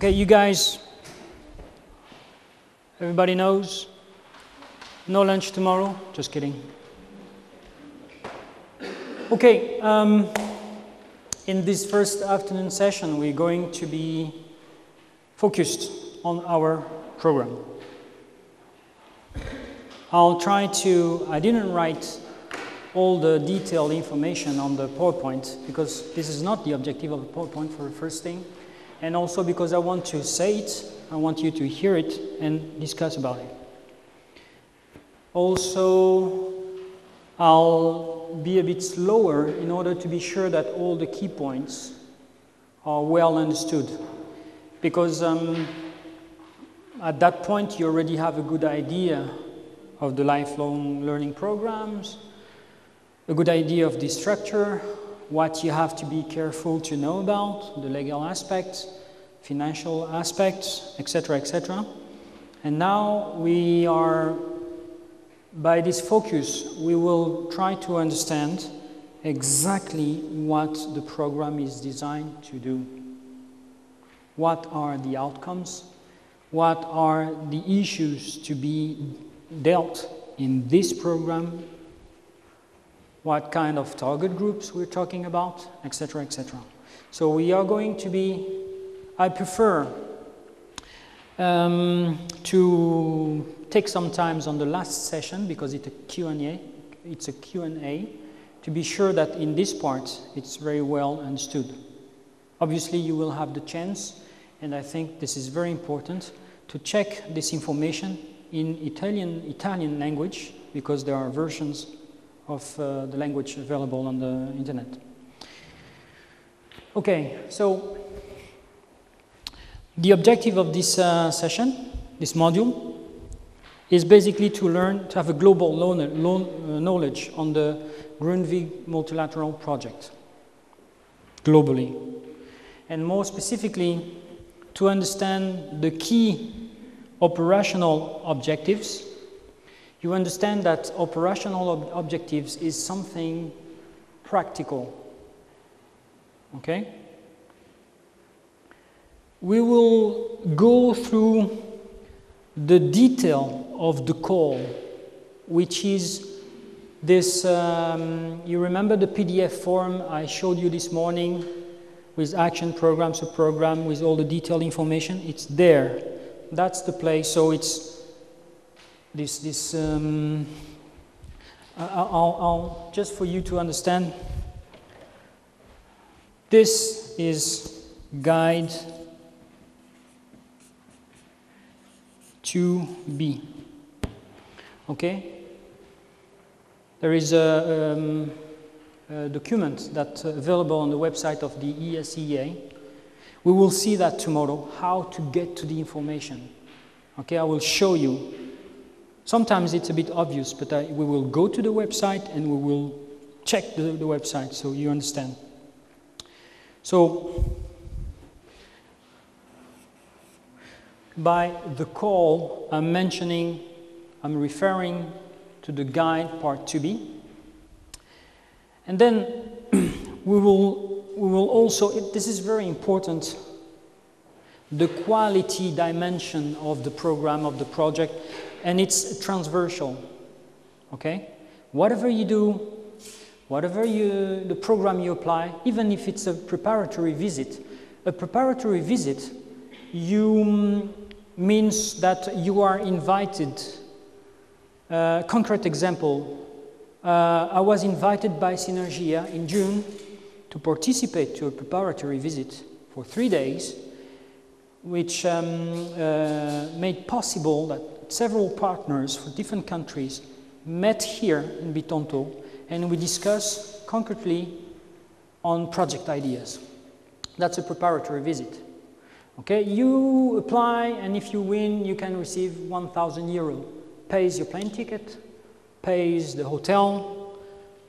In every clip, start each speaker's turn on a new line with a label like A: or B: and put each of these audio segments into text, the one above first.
A: Okay, you guys, everybody knows? No lunch tomorrow? Just kidding. Okay, um, in this first afternoon session, we're going to be focused on our program. I'll try to, I didn't write all the detailed information on the PowerPoint because this is not the objective of the PowerPoint for the first thing. And also because I want to say it, I want you to hear it and discuss about it. Also, I'll be a bit slower in order to be sure that all the key points are well understood. Because um, at that point, you already have a good idea of the lifelong learning programs, a good idea of the structure, what you have to be careful to know about, the legal aspects, financial aspects, etc., etc. And now we are, by this focus, we will try to understand exactly what the program is designed to do. What are the outcomes? What are the issues to be dealt in this program, what kind of target groups we're talking about, etc., etc. So we are going to be, I prefer um, to take some time on the last session because it's a Q&A, it's a Q&A, to be sure that in this part it's very well understood. Obviously you will have the chance, and I think this is very important, to check this information in Italian, Italian language because there are versions of uh, the language available on the internet. Okay, so the objective of this uh, session, this module, is basically to learn to have a global knowledge on the Grundtvig multilateral project globally. And more specifically, to understand the key operational objectives, you understand that operational ob objectives is something practical. Okay? We will go through the detail of the call, which is this. Um, you remember the PDF form I showed you this morning with action programs, a program with all the detailed information? It's there that's the place. So it's this, this um, I'll, I'll, just for you to understand, this is guide 2B. Okay? There is a, um, a document that's available on the website of the ESEA we will see that tomorrow, how to get to the information. Okay, I will show you. Sometimes it's a bit obvious, but I, we will go to the website and we will check the, the website so you understand. So, by the call, I'm mentioning, I'm referring to the guide part 2b. And then we will we will also, it, this is very important, the quality dimension of the program, of the project, and it's transversal, okay? Whatever you do, whatever you, the program you apply, even if it's a preparatory visit, a preparatory visit, you mm, means that you are invited. Uh, concrete example, uh, I was invited by Sinergia in June to participate to a preparatory visit for three days, which um, uh, made possible that several partners for different countries met here in Bitonto and we discuss concretely on project ideas. That's a preparatory visit. Okay, you apply and if you win, you can receive 1,000 euro. Pays your plane ticket, pays the hotel,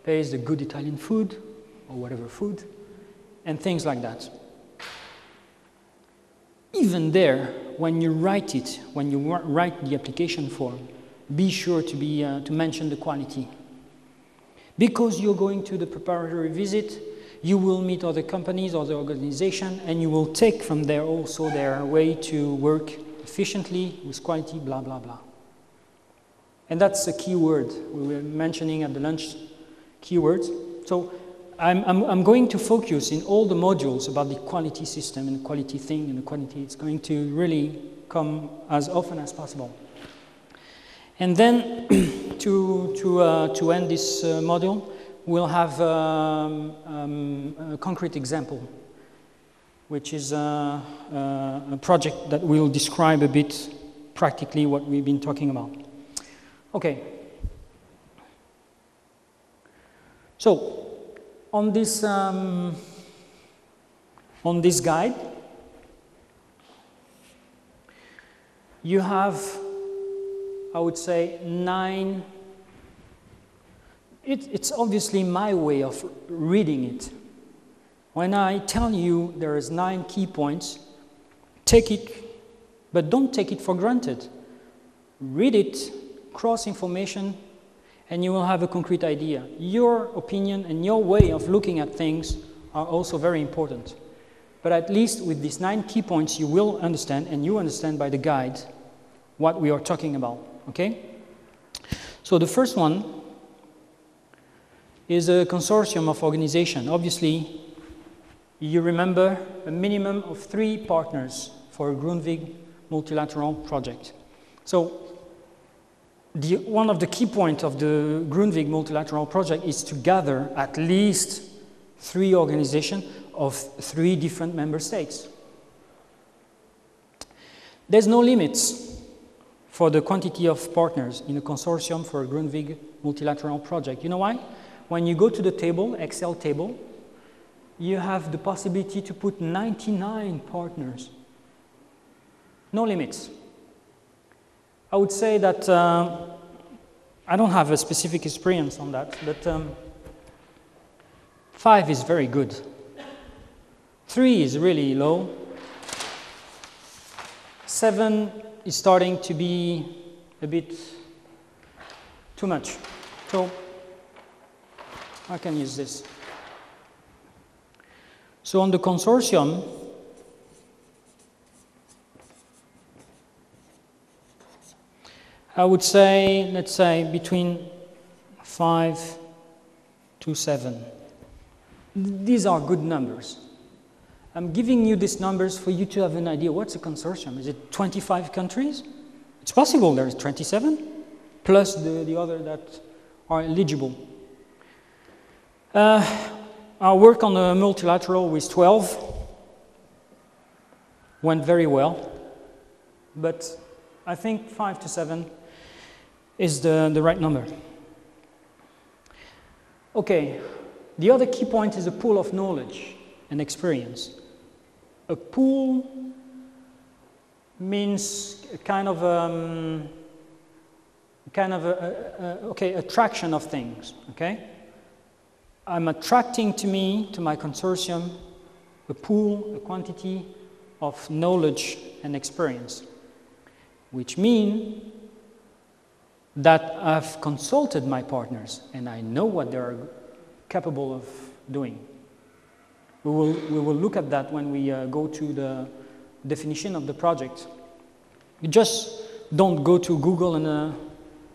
A: pays the good Italian food, or whatever food, and things like that. Even there, when you write it, when you write the application form, be sure to, be, uh, to mention the quality. Because you're going to the preparatory visit, You will meet other companies, other organizations, and you will take from there also their way to work efficiently with quality, blah, blah, blah. And that's a key word we were mentioning at the lunch keywords. So I'm, I'm, I'm, going to focus in all the modules about the quality system and the quality thing and the quality. It's going to really come as often as possible. And then to, to, uh, to end this uh, module, we'll have um, um, a concrete example, which is uh, uh, a project that will describe a bit practically what we've been talking about. Okay. So, on this, um, on this guide, you have, I would say, nine. It, it's obviously my way of reading it. When I tell you there is nine key points, take it, but don't take it for granted. Read it, cross information, and you will have a concrete idea. Your opinion and your way of looking at things are also very important. But at least with these nine key points, you will understand, and you understand by the guide, what we are talking about. Okay? So the first one is a consortium of organization. Obviously, you remember a minimum of three partners for a Grundtvig multilateral project. So the, one of the key points of the Grundtvig multilateral project is to gather at least three organizations of three different member states. There's no limits for the quantity of partners in a consortium for a Grundtvig multilateral project. You know why? When you go to the table, Excel table, you have the possibility to put 99 partners. No limits. I would say that uh, I don't have a specific experience on that, but um, five is very good. Three is really low. Seven is starting to be a bit too much. So I can use this. So on the consortium, I would say, let's say, between five to seven. These are good numbers. I'm giving you these numbers for you to have an idea. What's a consortium? Is it 25 countries? It's possible there's 27, plus the, the other that are eligible. Uh, our work on the multilateral with 12 went very well, but I think 5 to 7 is the, the right number. Okay, the other key point is a pool of knowledge and experience. A pool means a kind of um, kind of a, a, a, okay attraction of things. Okay, I'm attracting to me to my consortium a pool, a quantity of knowledge and experience, which mean that I've consulted my partners and I know what they're capable of doing. We will, we will look at that when we uh, go to the definition of the project. You just don't go to Google and uh,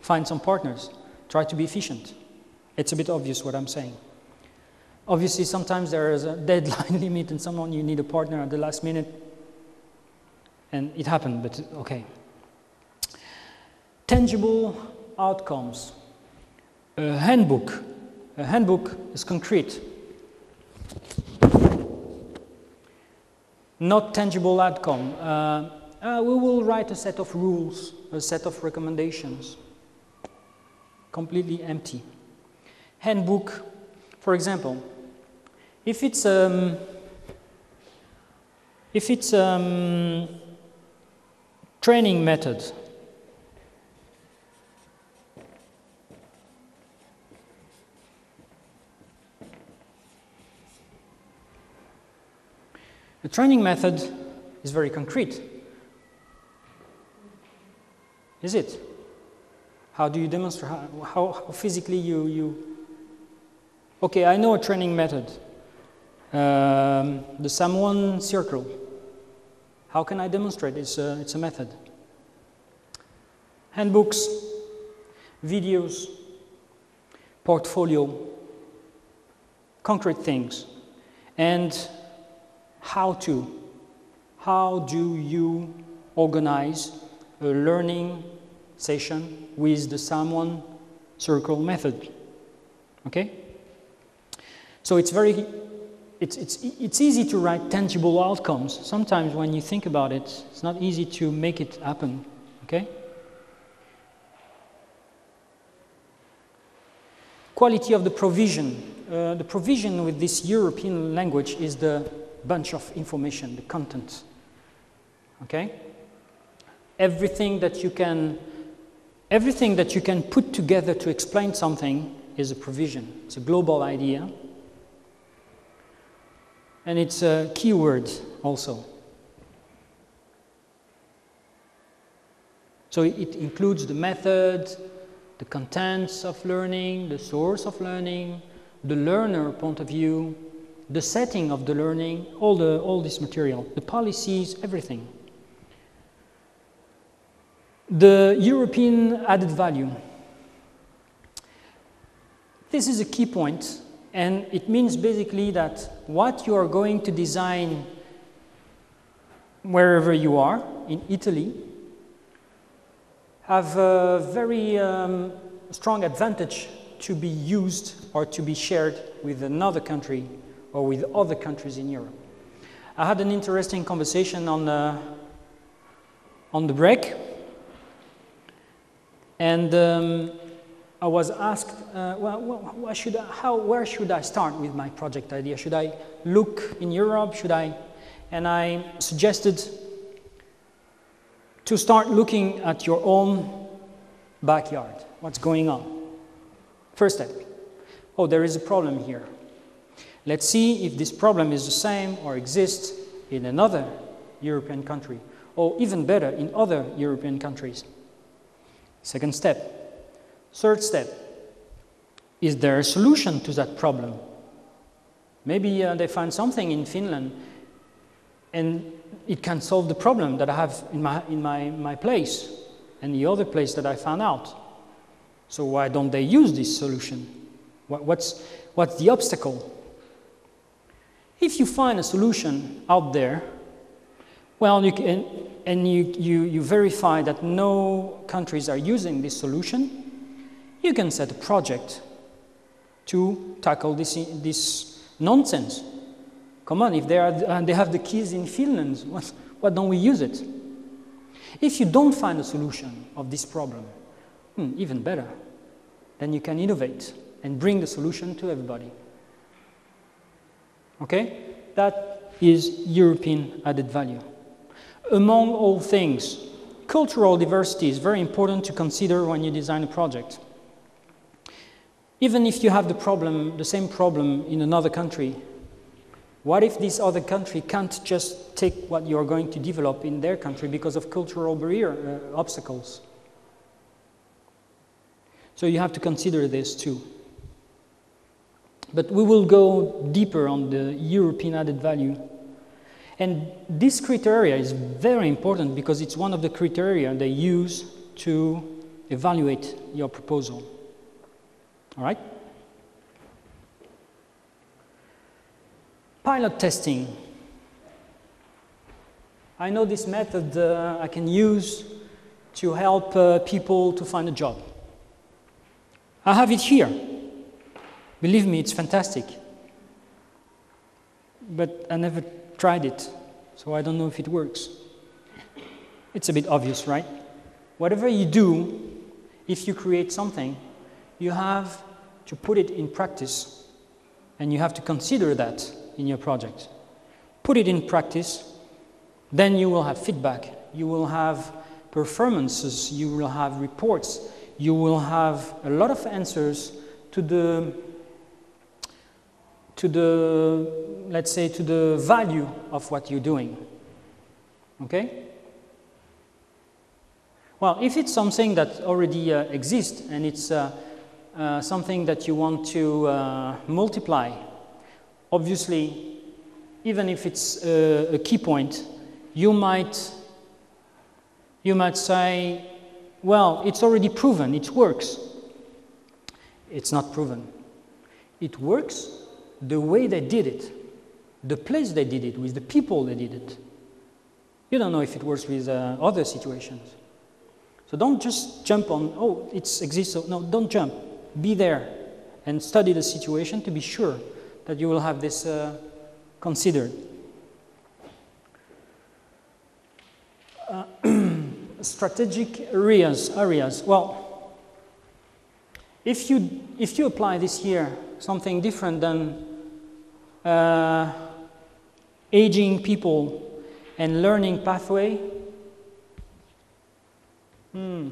A: find some partners. Try to be efficient. It's a bit obvious what I'm saying. Obviously, sometimes there is a deadline limit and someone you need a partner at the last minute. And it happened, but okay tangible outcomes. A handbook. A handbook is concrete. Not tangible outcome. Uh, uh, we will write a set of rules, a set of recommendations. Completely empty. Handbook, for example, if it's um, if it's um, training method The training method is very concrete. Is it? How do you demonstrate, how, how, physically you, you... Okay, I know a training method. Um, the Samoan circle. How can I demonstrate? It's a, it's a method. Handbooks, videos, portfolio, concrete things, and how to. How do you organize a learning session with the Samoan circle method? Okay? So it's very it's, it's, it's easy to write tangible outcomes. Sometimes when you think about it, it's not easy to make it happen. Okay? Quality of the provision. Uh, the provision with this European language is the bunch of information, the content. Okay? Everything that you can everything that you can put together to explain something is a provision. It's a global idea and it's a keyword also. So it includes the method, the contents of learning, the source of learning, the learner point of view, the setting of the learning, all, the, all this material, the policies, everything. The European added value. This is a key point and it means basically that what you are going to design wherever you are, in Italy, have a very um, strong advantage to be used or to be shared with another country or with other countries in Europe. I had an interesting conversation on, uh, on the break, and um, I was asked, uh, well, should I, how, where should I start with my project idea? Should I look in Europe? Should I? And I suggested to start looking at your own backyard. What's going on? First step. Oh, there is a problem here. Let's see if this problem is the same or exists in another European country, or even better, in other European countries. Second step Third step is there a solution to that problem? Maybe uh, they find something in Finland and it can solve the problem that I have in my, in my, my place and the other place that I found out. So why don't they use this solution? What, what's, what's the obstacle? If you find a solution out there, well, you can, and you, you, you verify that no countries are using this solution, you can set a project to tackle this, this nonsense. Come on, if they, are, uh, they have the keys in Finland, what, why don't we use it? If you don't find a solution of this problem, hmm, even better, then you can innovate and bring the solution to everybody. Okay? That is European added value. Among all things, cultural diversity is very important to consider when you design a project. Even if you have the problem, the same problem in another country, what if this other country can't just take what you're going to develop in their country because of cultural barrier uh, obstacles? So you have to consider this too. But we will go deeper on the European added value. And this criteria is very important because it's one of the criteria they use to evaluate your proposal. All right? Pilot testing. I know this method uh, I can use to help uh, people to find a job. I have it here. Believe me, it's fantastic. But I never tried it, so I don't know if it works. It's a bit obvious, right? Whatever you do, if you create something, you have to put it in practice, and you have to consider that in your project. Put it in practice, then you will have feedback, you will have performances, you will have reports, you will have a lot of answers to the to the let's say to the value of what you're doing. Okay? Well, if it's something that already uh, exists and it's uh, uh, something that you want to uh, multiply, obviously even if it's a, a key point, you might, you might say, well, it's already proven, it works. It's not proven. It works the way they did it, the place they did it, with the people they did it. You don't know if it works with uh, other situations. So don't just jump on, oh, it exists. So no, don't jump. Be there and study the situation to be sure that you will have this uh, considered. Uh, strategic areas, areas. Well, if you, if you apply this here, something different than uh, aging people and learning pathway, hmm,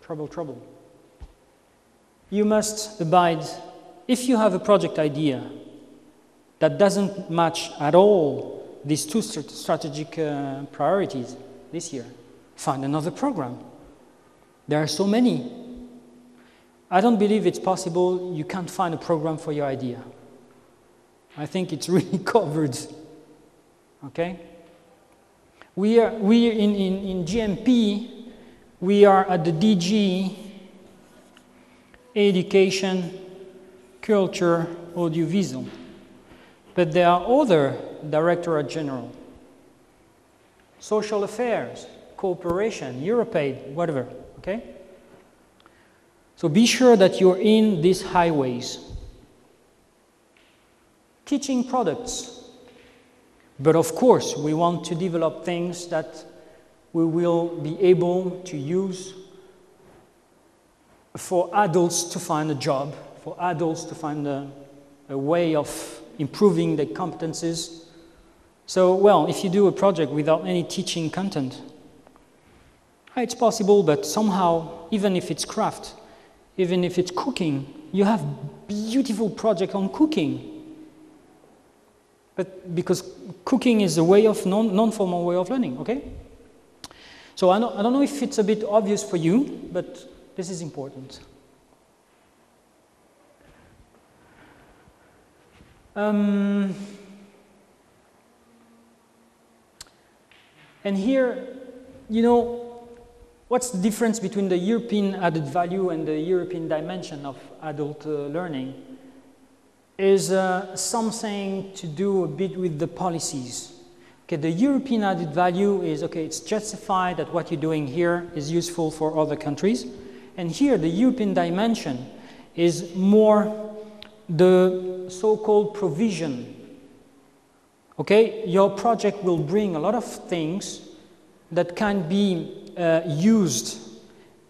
A: trouble, trouble. You must abide, if you have a project idea that doesn't match at all these two strategic uh, priorities this year, find another program. There are so many. I don't believe it's possible you can't find a program for your idea. I think it's really covered. Okay? We are, we in, in, in GMP, we are at the DG, education, culture, audiovisual. But there are other Directorate General, social affairs, cooperation, EuropeAid, whatever, okay? So be sure that you're in these highways. Teaching products. But of course, we want to develop things that we will be able to use for adults to find a job, for adults to find a, a way of improving their competences. So, well, if you do a project without any teaching content, ah, it's possible, but somehow, even if it's craft, even if it's cooking, you have beautiful project on cooking. But because cooking is a way of non, non-formal way of learning, okay? So I don't, I don't know if it's a bit obvious for you, but this is important. Um, and here, you know, what's the difference between the European added value and the European dimension of adult uh, learning? Is uh, something to do a bit with the policies. Okay, the European added value is okay, it's justified that what you're doing here is useful for other countries. And here, the European dimension is more the so-called provision. Okay, your project will bring a lot of things that can be uh, used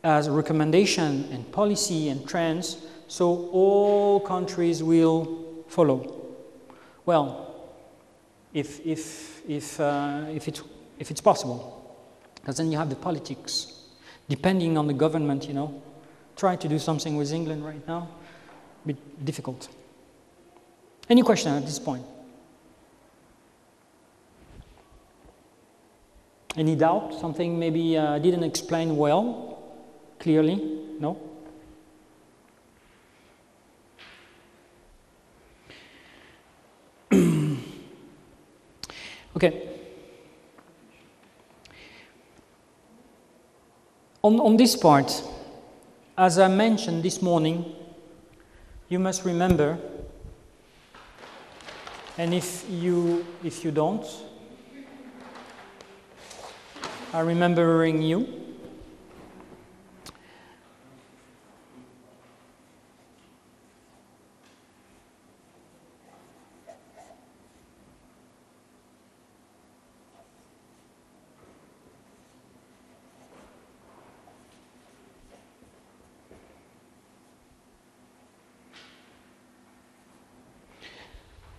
A: as recommendation and policy and trends, so all countries will follow. Well, if, if, if, uh, if, it, if it's possible, because then you have the politics. Depending on the government, you know, try to do something with England right now bit difficult. Any question at this point? Any doubt? Something maybe I uh, didn't explain well, clearly? No? Okay. On, on this part, as I mentioned this morning, you must remember, and if you, if you don't, I'm remembering you.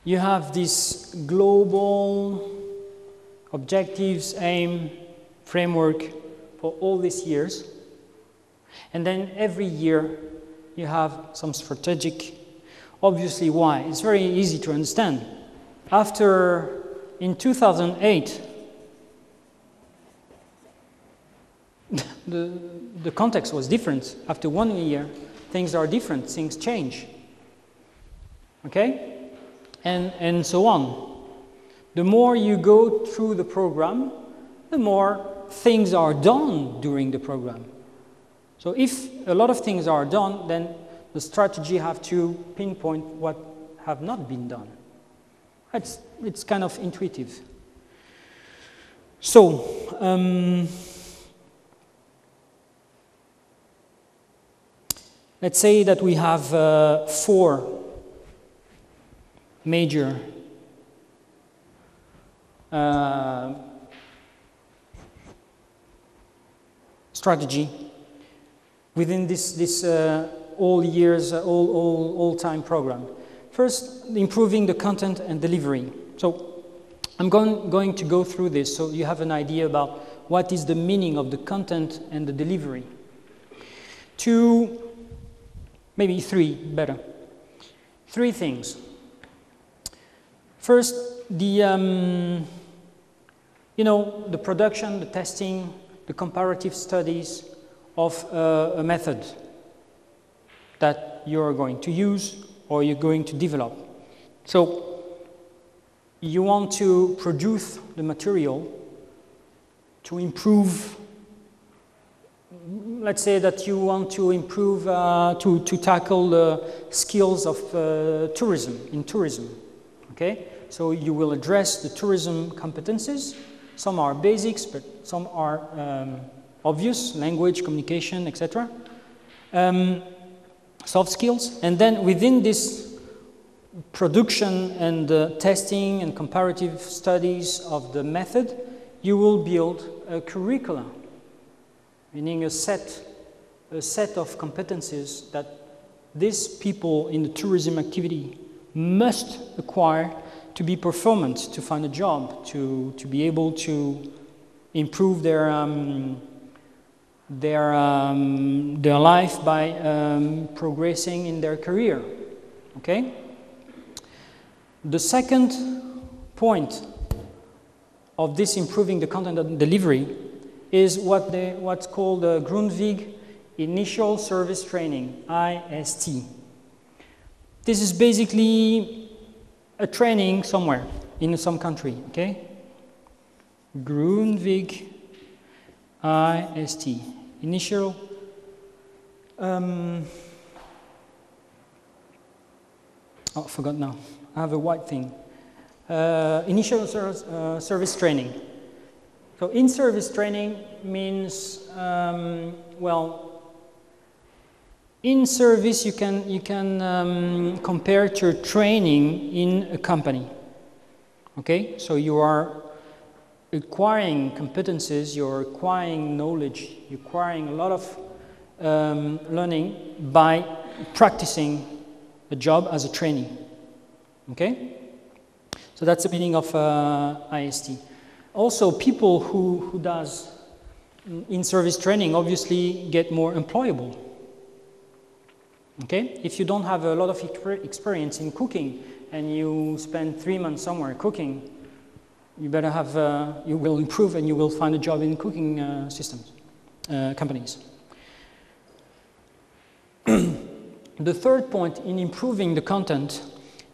A: You have this global objectives, aim, framework for all these years. And then every year you have some strategic, obviously why? It's very easy to understand. After, in 2008, the, the context was different. After one year, things are different, things change. Okay? And, and so on. the more you go through the program, the more things are done during the program. So if a lot of things are done, then the strategy have to pinpoint what have not been done. It's, it's kind of intuitive. So, um, let's say that we have uh, four major uh, strategy within this, this uh, all years, uh, all, all, all time program. First, improving the content and delivery. So I'm going, going to go through this so you have an idea about what is the meaning of the content and the delivery. Two, maybe three, better. Three things. First, the, um, you know, the production, the testing, the comparative studies of uh, a method that you're going to use or you're going to develop. So you want to produce the material to improve let's say that you want to improve uh, to, to tackle the skills of uh, tourism in tourism okay? So you will address the tourism competences some are basics but some are um, obvious language communication etc um, soft skills. And then within this production and uh, testing and comparative studies of the method, you will build a curriculum, meaning a set, a set of competencies that these people in the tourism activity must acquire to be performant, to find a job, to, to be able to improve their um, their, um, their life by um, progressing in their career. Okay? The second point of this improving the content delivery is what they, what's called the Grundtvig Initial Service Training, IST. This is basically a training somewhere in some country, okay? Grundtvig IST initial um, oh, I forgot now. I have a white thing. Uh, initial service, uh, service training. So in-service training means, um, well, in service you can, you can um, compare to training in a company. Okay, so you are acquiring competences, you're acquiring knowledge, you're acquiring a lot of um, learning by practicing a job as a trainee. Okay? So that's the meaning of uh, IST. Also, people who, who does in-service training obviously get more employable. Okay? If you don't have a lot of experience in cooking and you spend three months somewhere cooking, you better have, uh, you will improve and you will find a job in cooking uh, systems, uh, companies. the third point in improving the content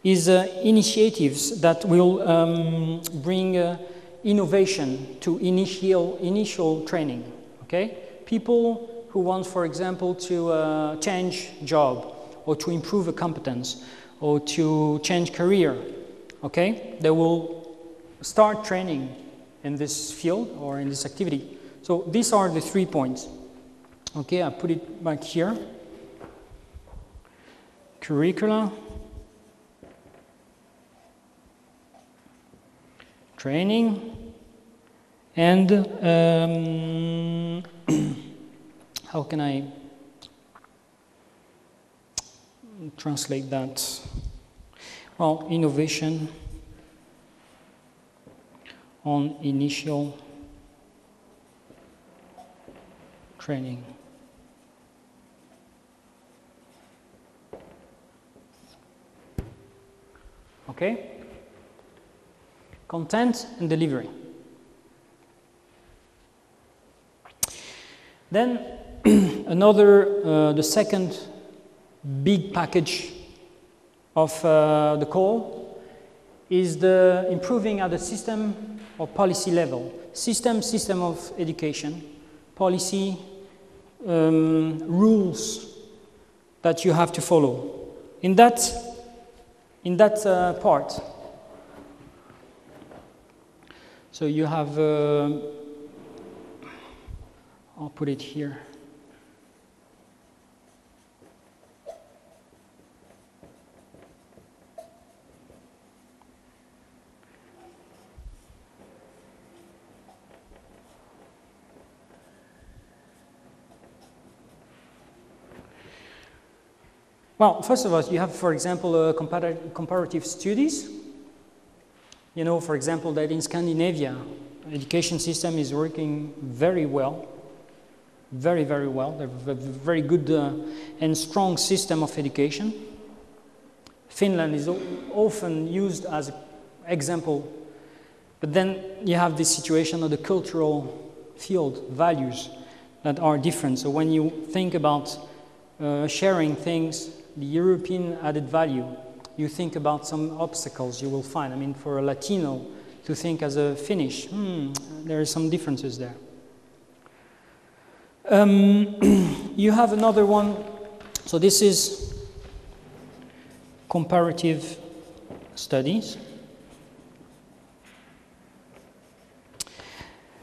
A: is uh, initiatives that will um, bring uh, innovation to initial, initial training, okay? People who want, for example, to uh, change job or to improve a competence or to change career, okay? They will start training in this field or in this activity. So these are the three points. Okay, I put it back here. Curricula, training, and um, how can I translate that? Well, innovation on initial training. Okay? Content and delivery. Then another, uh, the second big package of uh, the call is the improving at the system or policy level. System, system of education, policy, um, rules that you have to follow. In that, in that uh, part, so you have, uh, I'll put it here. Well, first of all, you have, for example, uh, compar comparative studies. You know, for example, that in Scandinavia, education system is working very well, very, very well. They have a very good uh, and strong system of education. Finland is often used as an example, but then you have this situation of the cultural field values that are different. So when you think about uh, sharing things the European added value, you think about some obstacles you will find. I mean, for a Latino to think as a Finnish, hmm, there are some differences there. Um, you have another one. So this is comparative studies.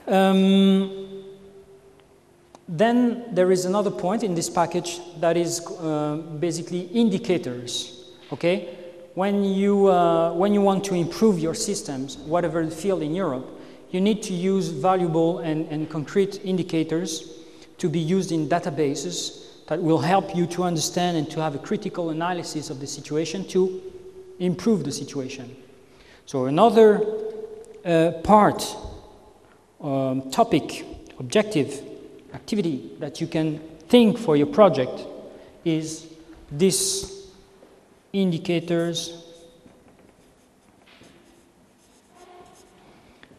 A: Um, then there is another point in this package that is uh, basically indicators. Okay, when you uh, when you want to improve your systems, whatever the field in Europe, you need to use valuable and, and concrete indicators to be used in databases that will help you to understand and to have a critical analysis of the situation to improve the situation. So another uh, part, um, topic, objective activity that you can think for your project is these indicators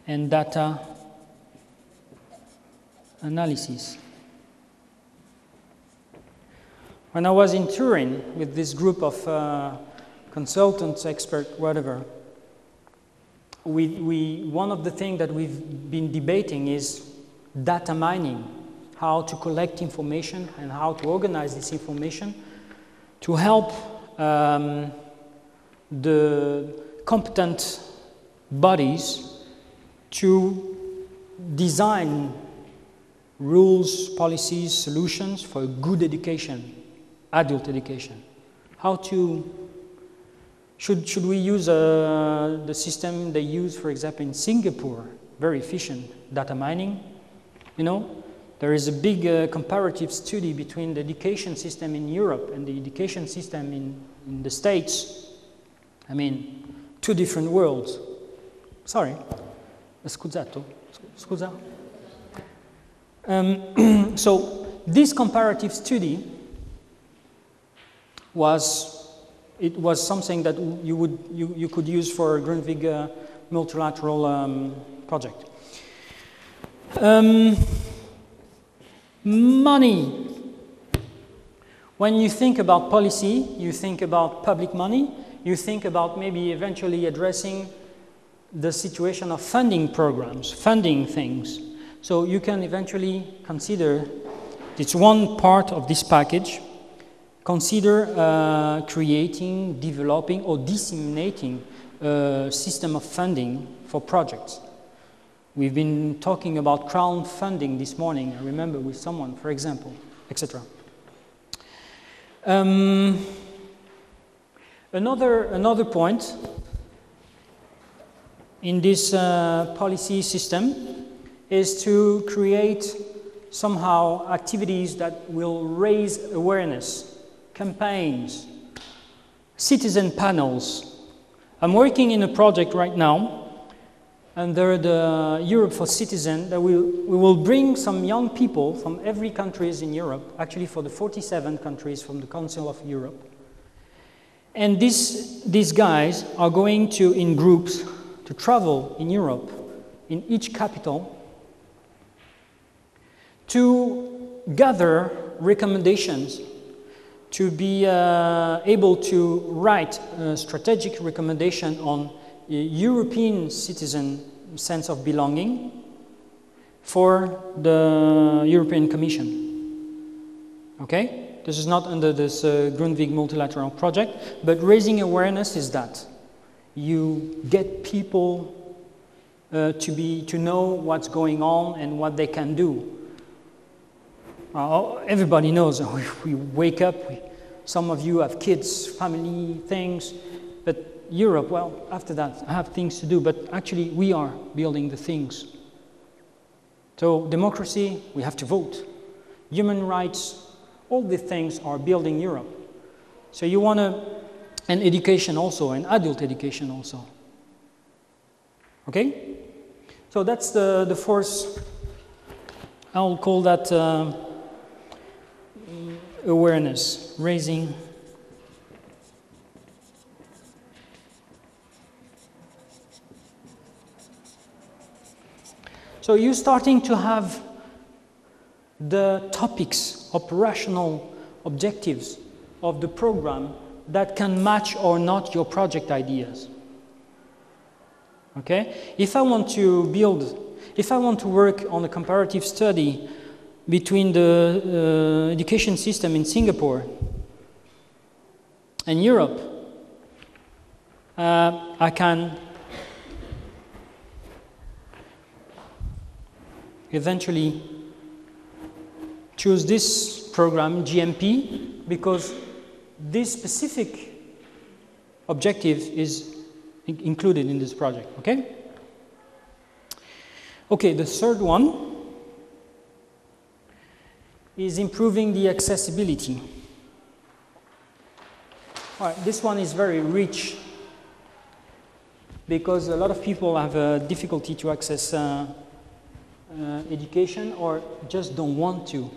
A: and data analysis. When I was in Turin with this group of uh, consultants, experts, whatever, we, we, one of the things that we've been debating is data mining how to collect information and how to organize this information to help um, the competent bodies to design rules, policies, solutions for good education, adult education. How to, should, should we use uh, the system they use, for example, in Singapore, very efficient data mining, you know, there is a big uh, comparative study between the education system in Europe and the education system in, in the States. I mean, two different worlds. Sorry, scusato, scusa. Um, so this comparative study was it was something that you would you, you could use for a Grundtvig uh, multilateral um, project. Um, Money. When you think about policy, you think about public money, you think about maybe eventually addressing the situation of funding programs, funding things. So you can eventually consider, it's one part of this package, consider uh, creating, developing, or disseminating a system of funding for projects. We've been talking about crowdfunding this morning, I remember with someone, for example, etc. Um, another, another point in this uh, policy system is to create somehow activities that will raise awareness, campaigns, citizen panels. I'm working in a project right now under the Europe for Citizens that we, we will bring some young people from every countries in Europe, actually for the 47 countries from the Council of Europe. And this, these guys are going to, in groups, to travel in Europe, in each capital, to gather recommendations, to be uh, able to write a strategic recommendation on European citizen sense of belonging for the European Commission. Okay? This is not under this uh, Grundtvig multilateral project, but raising awareness is that. You get people uh, to, be, to know what's going on and what they can do. Uh, everybody knows we, we wake up, we, some of you have kids, family, things, but Europe, well, after that, I have things to do, but actually, we are building the things. So, democracy, we have to vote. Human rights, all these things are building Europe. So, you want to, and education also, and adult education also. Okay? So, that's the, the fourth, I'll call that uh, awareness, raising So you're starting to have the topics, operational objectives of the program that can match or not your project ideas. Okay? If I want to build, if I want to work on a comparative study between the uh, education system in Singapore and Europe, uh, I can eventually choose this program, GMP, because this specific objective is in included in this project, okay? Okay, the third one is improving the accessibility. All right, this one is very rich because a lot of people have a difficulty to access uh, uh, education or just don't want to.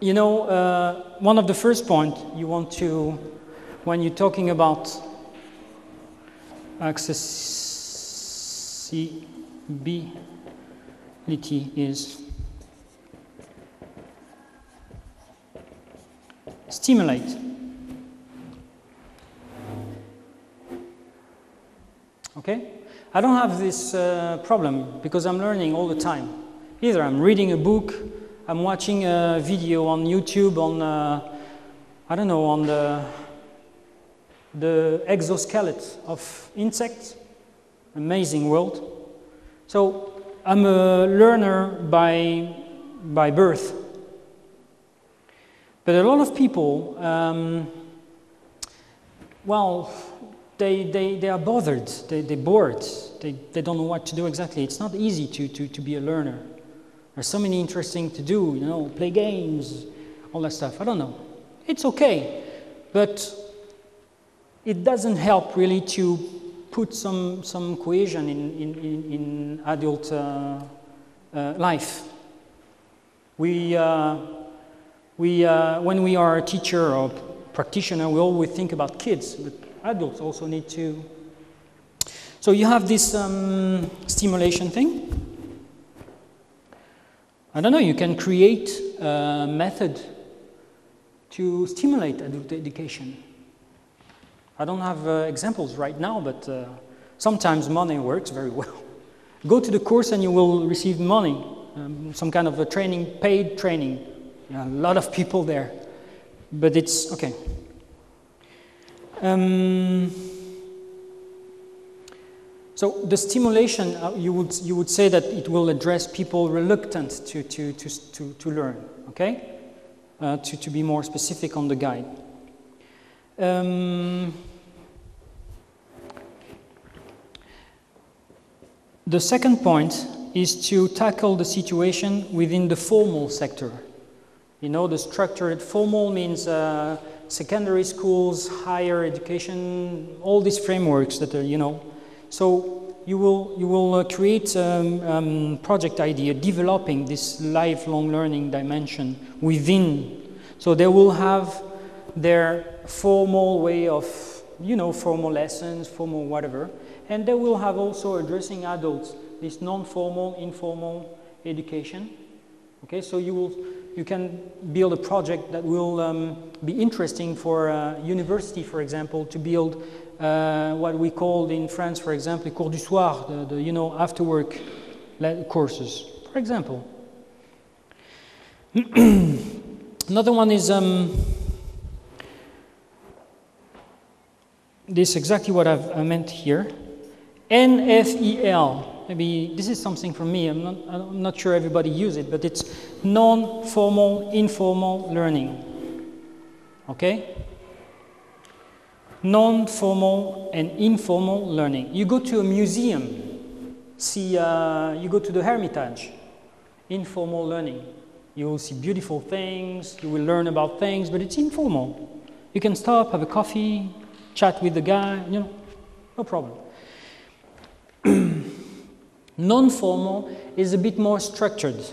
A: You know, uh, one of the first point you want to, when you're talking about accessibility is stimulate. Okay? I don't have this uh, problem because I'm learning all the time. Either I'm reading a book, I'm watching a video on YouTube on, uh, I don't know, on the, the exoskeleton of insects. Amazing world. So I'm a learner by, by birth. But a lot of people, um, well, they, they, they are bothered, they, they're bored, they, they don't know what to do exactly. It's not easy to, to, to be a learner. There's so many interesting to do, you know, play games, all that stuff. I don't know. It's okay, but it doesn't help really to put some, some cohesion in, in, in, in adult uh, uh, life. We, uh, we, uh, when we are a teacher or practitioner, we always think about kids, but adults also need to. So you have this um, stimulation thing. I don't know, you can create a method to stimulate adult education. I don't have uh, examples right now, but uh, sometimes money works very well. Go to the course and you will receive money, um, some kind of a training, paid training. a lot of people there. But it's okay. Um, so the stimulation, uh, you, would, you would say that it will address people reluctant to, to, to, to, to learn, okay? Uh, to, to be more specific on the guide. Um, the second point is to tackle the situation within the formal sector. You know, the structured formal means uh, secondary schools, higher education, all these frameworks that are, you know. So you will, you will uh, create um, um, project idea developing this lifelong learning dimension within. So they will have their formal way of, you know, formal lessons, formal whatever. And they will have also addressing adults, this non-formal, informal education. Okay, so you will you can build a project that will um, be interesting for a university, for example, to build uh, what we called in France, for example, cours du soir, the, the you know after work courses, for example. Another one is um, this exactly what I've, I meant here. NFL. Maybe this is something from me. I'm not, I'm not sure everybody use it, but it's non-formal, informal learning. Okay? Non-formal and informal learning. You go to a museum, see, uh, you go to the Hermitage, informal learning. You will see beautiful things, you will learn about things, but it's informal. You can stop, have a coffee, chat with the guy, you know, no problem. Non formal is a bit more structured.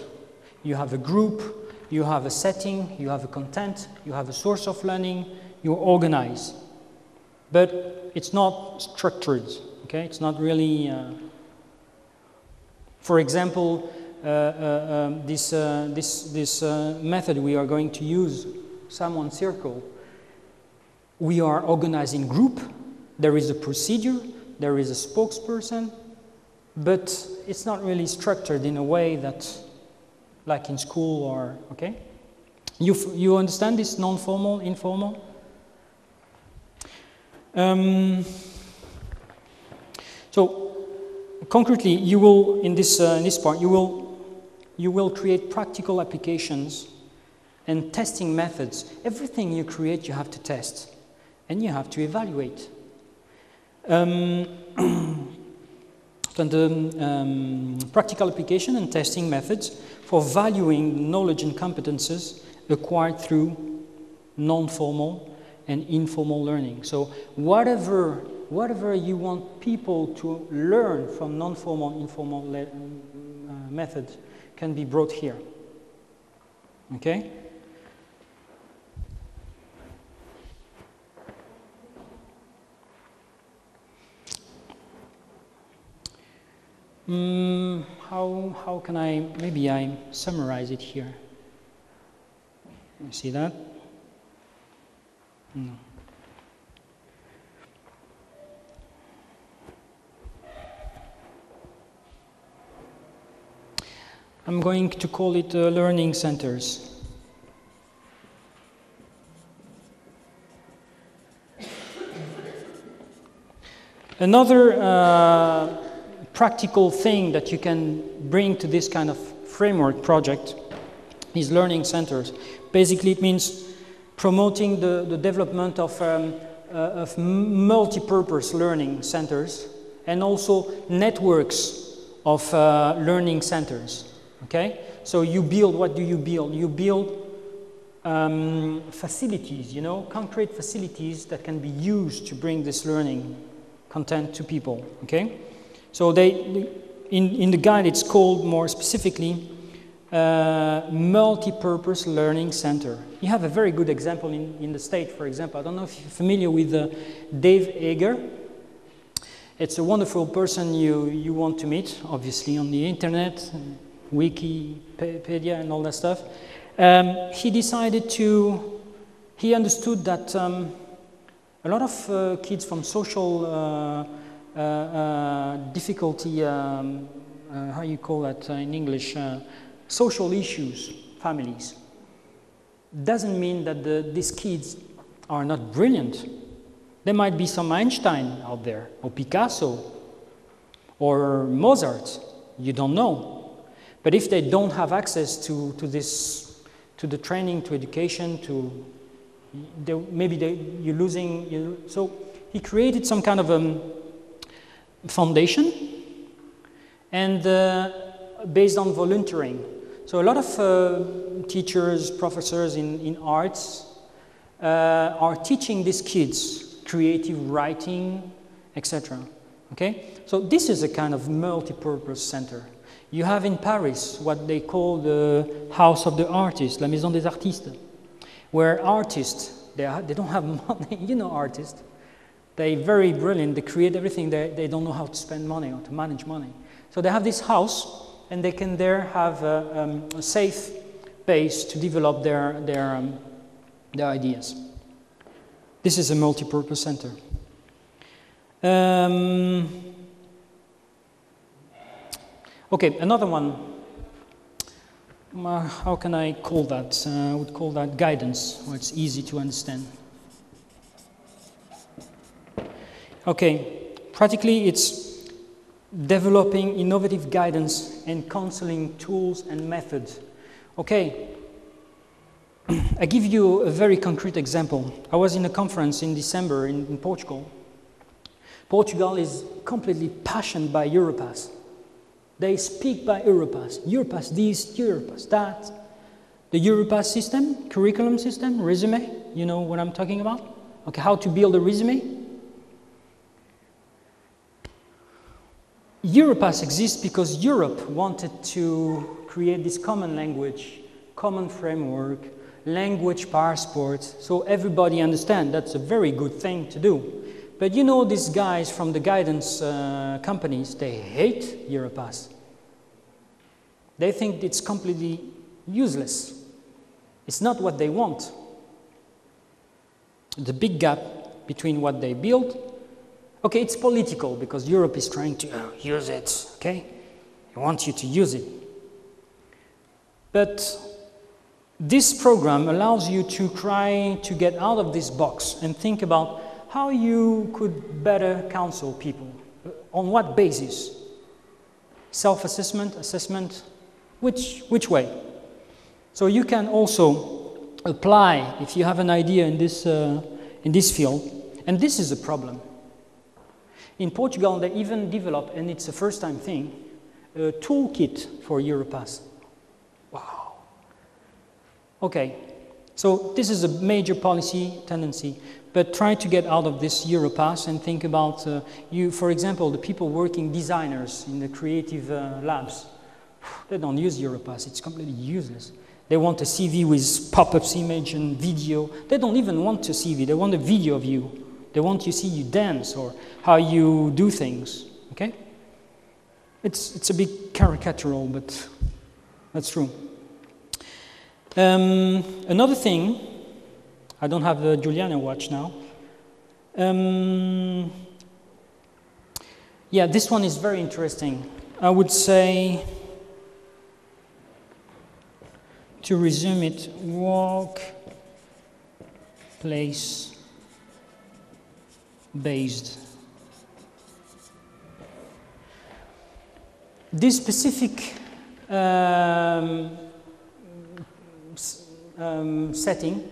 A: You have a group, you have a setting, you have a content, you have a source of learning, you organize. But it's not structured, okay? It's not really. Uh, for example, uh, uh, um, this, uh, this, this uh, method we are going to use, Samoan Circle, we are organizing group, there is a procedure, there is a spokesperson, but it's not really structured in a way that, like in school or, okay? You, you understand this non-formal, informal? Um, so, concretely, you will, in this, uh, in this part, you will, you will create practical applications and testing methods. Everything you create, you have to test and you have to evaluate. Um, the um, practical application and testing methods for valuing knowledge and competences acquired through non-formal and informal learning. So whatever, whatever you want people to learn from non-formal, informal uh, methods can be brought here. Okay? Mm, how, how can I, maybe I summarize it here. You see that? No. I'm going to call it uh, learning centers. Another uh, practical thing that you can bring to this kind of framework project is learning centers. Basically, it means promoting the, the development of, um, uh, of multi-purpose learning centers and also networks of uh, learning centers. Okay? So you build, what do you build? You build um, facilities, you know, concrete facilities that can be used to bring this learning content to people. Okay? So they, in, in the guide, it's called more specifically uh, multi-purpose learning center. You have a very good example in, in the state, for example. I don't know if you're familiar with uh, Dave Eggers. It's a wonderful person you, you want to meet, obviously, on the internet, Wikipedia, and all that stuff. Um, he decided to, he understood that um, a lot of uh, kids from social uh, difficulty, um, uh, how you call that in English, social issues, families. Doesn't mean that the, these kids are not brilliant. There might be some Einstein out there, or Picasso, or Mozart. You don't know. But if they don't have access to, to this, to the training, to education, to they, maybe they, you're losing. You, so he created some kind of um, foundation and uh, based on volunteering. So a lot of uh, teachers, professors in, in arts uh, are teaching these kids creative writing, etc. Okay? So this is a kind of multi-purpose center. You have in Paris what they call the House of the Artists, la Maison des Artistes, where artists, they, are, they don't have money, you know artists, they're very brilliant. They create everything. They, they don't know how to spend money or to manage money. So they have this house, and they can there have a, um, a safe base to develop their, their, um, their ideas. This is a multi-purpose center. Um, okay, another one. How can I call that? Uh, I would call that guidance, it's easy to understand. Okay, practically it's developing innovative guidance and counseling tools and methods. Okay, I give you a very concrete example. I was in a conference in December in, in Portugal. Portugal is completely passionate by Europass. They speak by Europass. Europass this, Europass that. The Europass system, curriculum system, resume, you know what I'm talking about? Okay, how to build a resume? Europass exists because Europe wanted to create this common language, common framework, language passport, so everybody understand that's a very good thing to do. But you know these guys from the guidance uh, companies, they hate Europass. They think it's completely useless. It's not what they want. The big gap between what they build Okay, it's political because Europe is trying to uh, use it, okay? They want you to use it. But this program allows you to try to get out of this box and think about how you could better counsel people. On what basis? Self assessment, assessment? Which, which way? So you can also apply if you have an idea in this, uh, in this field, and this is a problem in Portugal, they even developed, and it's a first time thing, a toolkit for Europass. Wow. Okay, so this is a major policy tendency, but try to get out of this Europass and think about uh, you, for example, the people working designers in the creative uh, labs. They don't use Europass, it's completely useless. They want a CV with pop-ups image and video. They don't even want a CV, they want a video of you. They want to see you dance or how you do things. Okay? It's, it's a bit caricatural, but that's true. Um, another thing, I don't have the Juliana watch now. Um, yeah, this one is very interesting. I would say, to resume it, walk, place, based. This specific um, um, setting,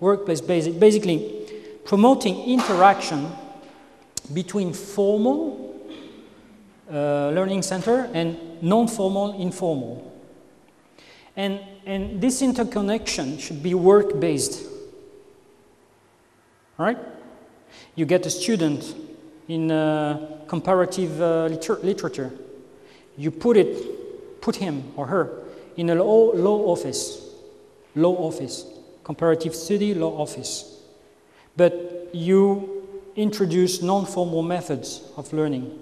A: workplace basic, basically promoting interaction between formal uh, learning center and non-formal, informal. And, and this interconnection should be work-based. Right? You get a student in uh, comparative uh, liter literature. You put it, put him or her in a law, office, law office, comparative study law office. But you introduce non-formal methods of learning,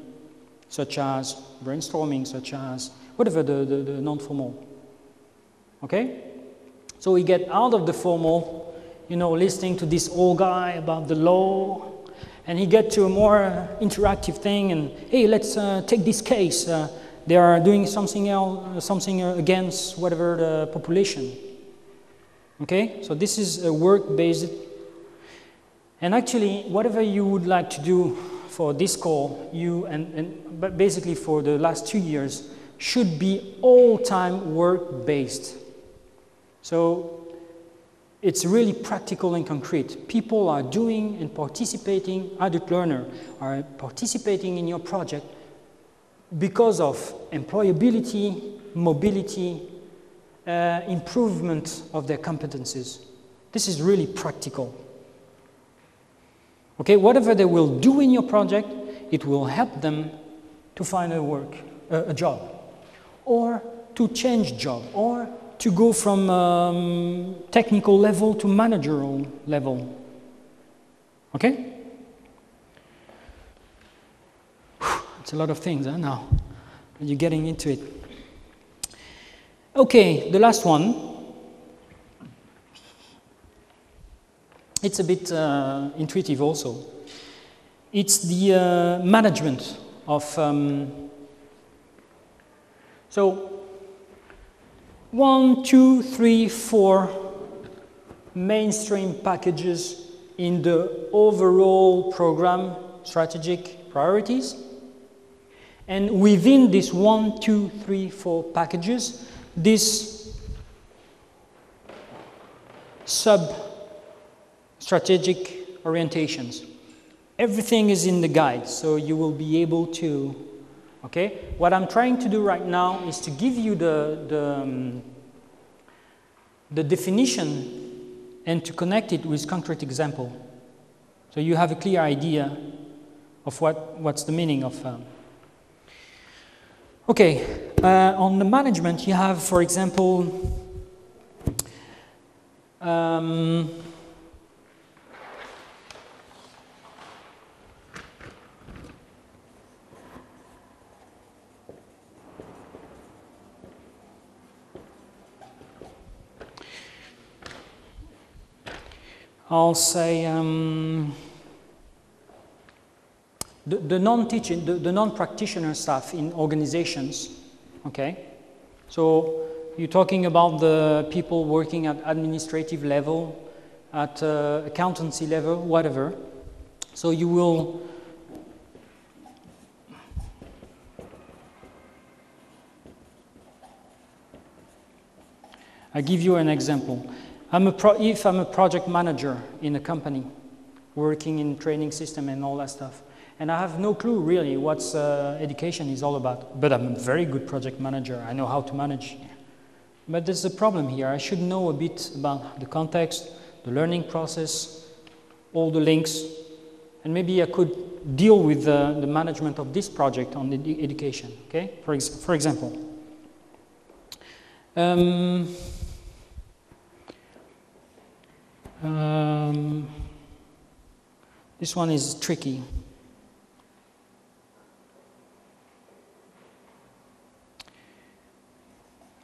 A: such as brainstorming, such as whatever the, the, the non-formal. Okay? So we get out of the formal, you know, listening to this old guy about the law, and he get to a more interactive thing and hey let's uh, take this case. Uh, they are doing something else something against whatever the population. Okay? So this is a work based and actually whatever you would like to do for this call you and, and but basically for the last two years should be all time work based so it's really practical and concrete. People are doing and participating, adult learner are participating in your project because of employability, mobility, uh, improvement of their competencies. This is really practical. Okay, whatever they will do in your project, it will help them to find a work, uh, a job, or to change job, or to go from um, technical level to managerial level. Okay? It's a lot of things huh, now. You're getting into it. Okay, the last one. It's a bit uh, intuitive also. It's the uh, management of. Um, so one, two, three, four mainstream packages in the overall program strategic priorities. And within this one, two, three, four packages, this sub strategic orientations. Everything is in the guide, so you will be able to. Okay? What I'm trying to do right now is to give you the, the, um, the definition and to connect it with concrete example. So you have a clear idea of what, what's the meaning of. Um, okay, uh, on the management, you have, for example, um, I'll say um, the, the non-teaching, the, the non-practitioner staff in organizations, okay? So you're talking about the people working at administrative level, at uh, accountancy level, whatever. So you will I give you an example. I'm a pro- if I'm a project manager in a company working in training system and all that stuff, and I have no clue really what uh, education is all about, but I'm a very good project manager. I know how to manage. But there's a problem here. I should know a bit about the context, the learning process, all the links, and maybe I could deal with uh, the management of this project on the education. Okay, for, ex- for example. Um, um, this one is tricky.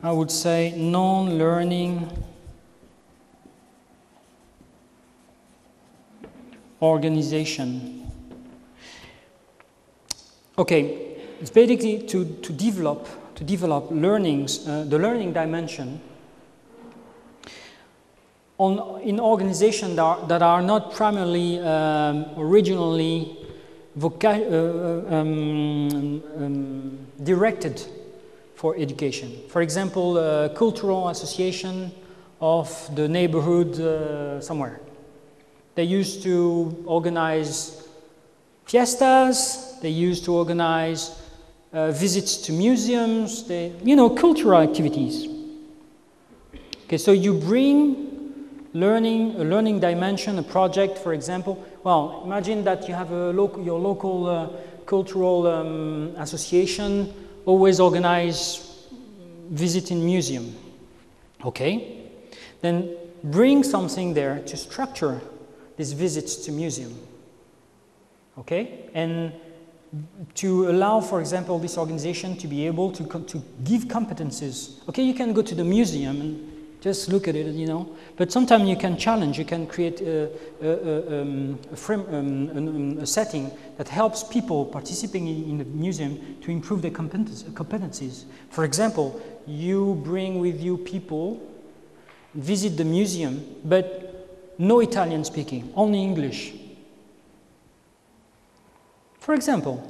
A: I would say non learning organization. Okay, it's basically to, to develop to develop learnings, uh, the learning dimension on, in organizations that are, that are not primarily um, originally voca- uh, uh, um, um, directed for education. For example, a cultural association of the neighborhood uh, somewhere. They used to organize fiestas, they used to organize uh, visits to museums, they, you know, cultural activities. Okay, so you bring learning, a learning dimension, a project, for example. Well, imagine that you have a your local uh, cultural um, association always organize visit in museum. Okay? Then bring something there to structure these visits to museum. Okay? And to allow, for example, this organization to be able to, to give competences. Okay, you can go to the museum just look at it, you know. But sometimes you can challenge, you can create a, a, um, a, frame, um, a, setting that helps people participating in the museum to improve their competencies. For example, you bring with you people, visit the museum, but no Italian speaking, only English. For example,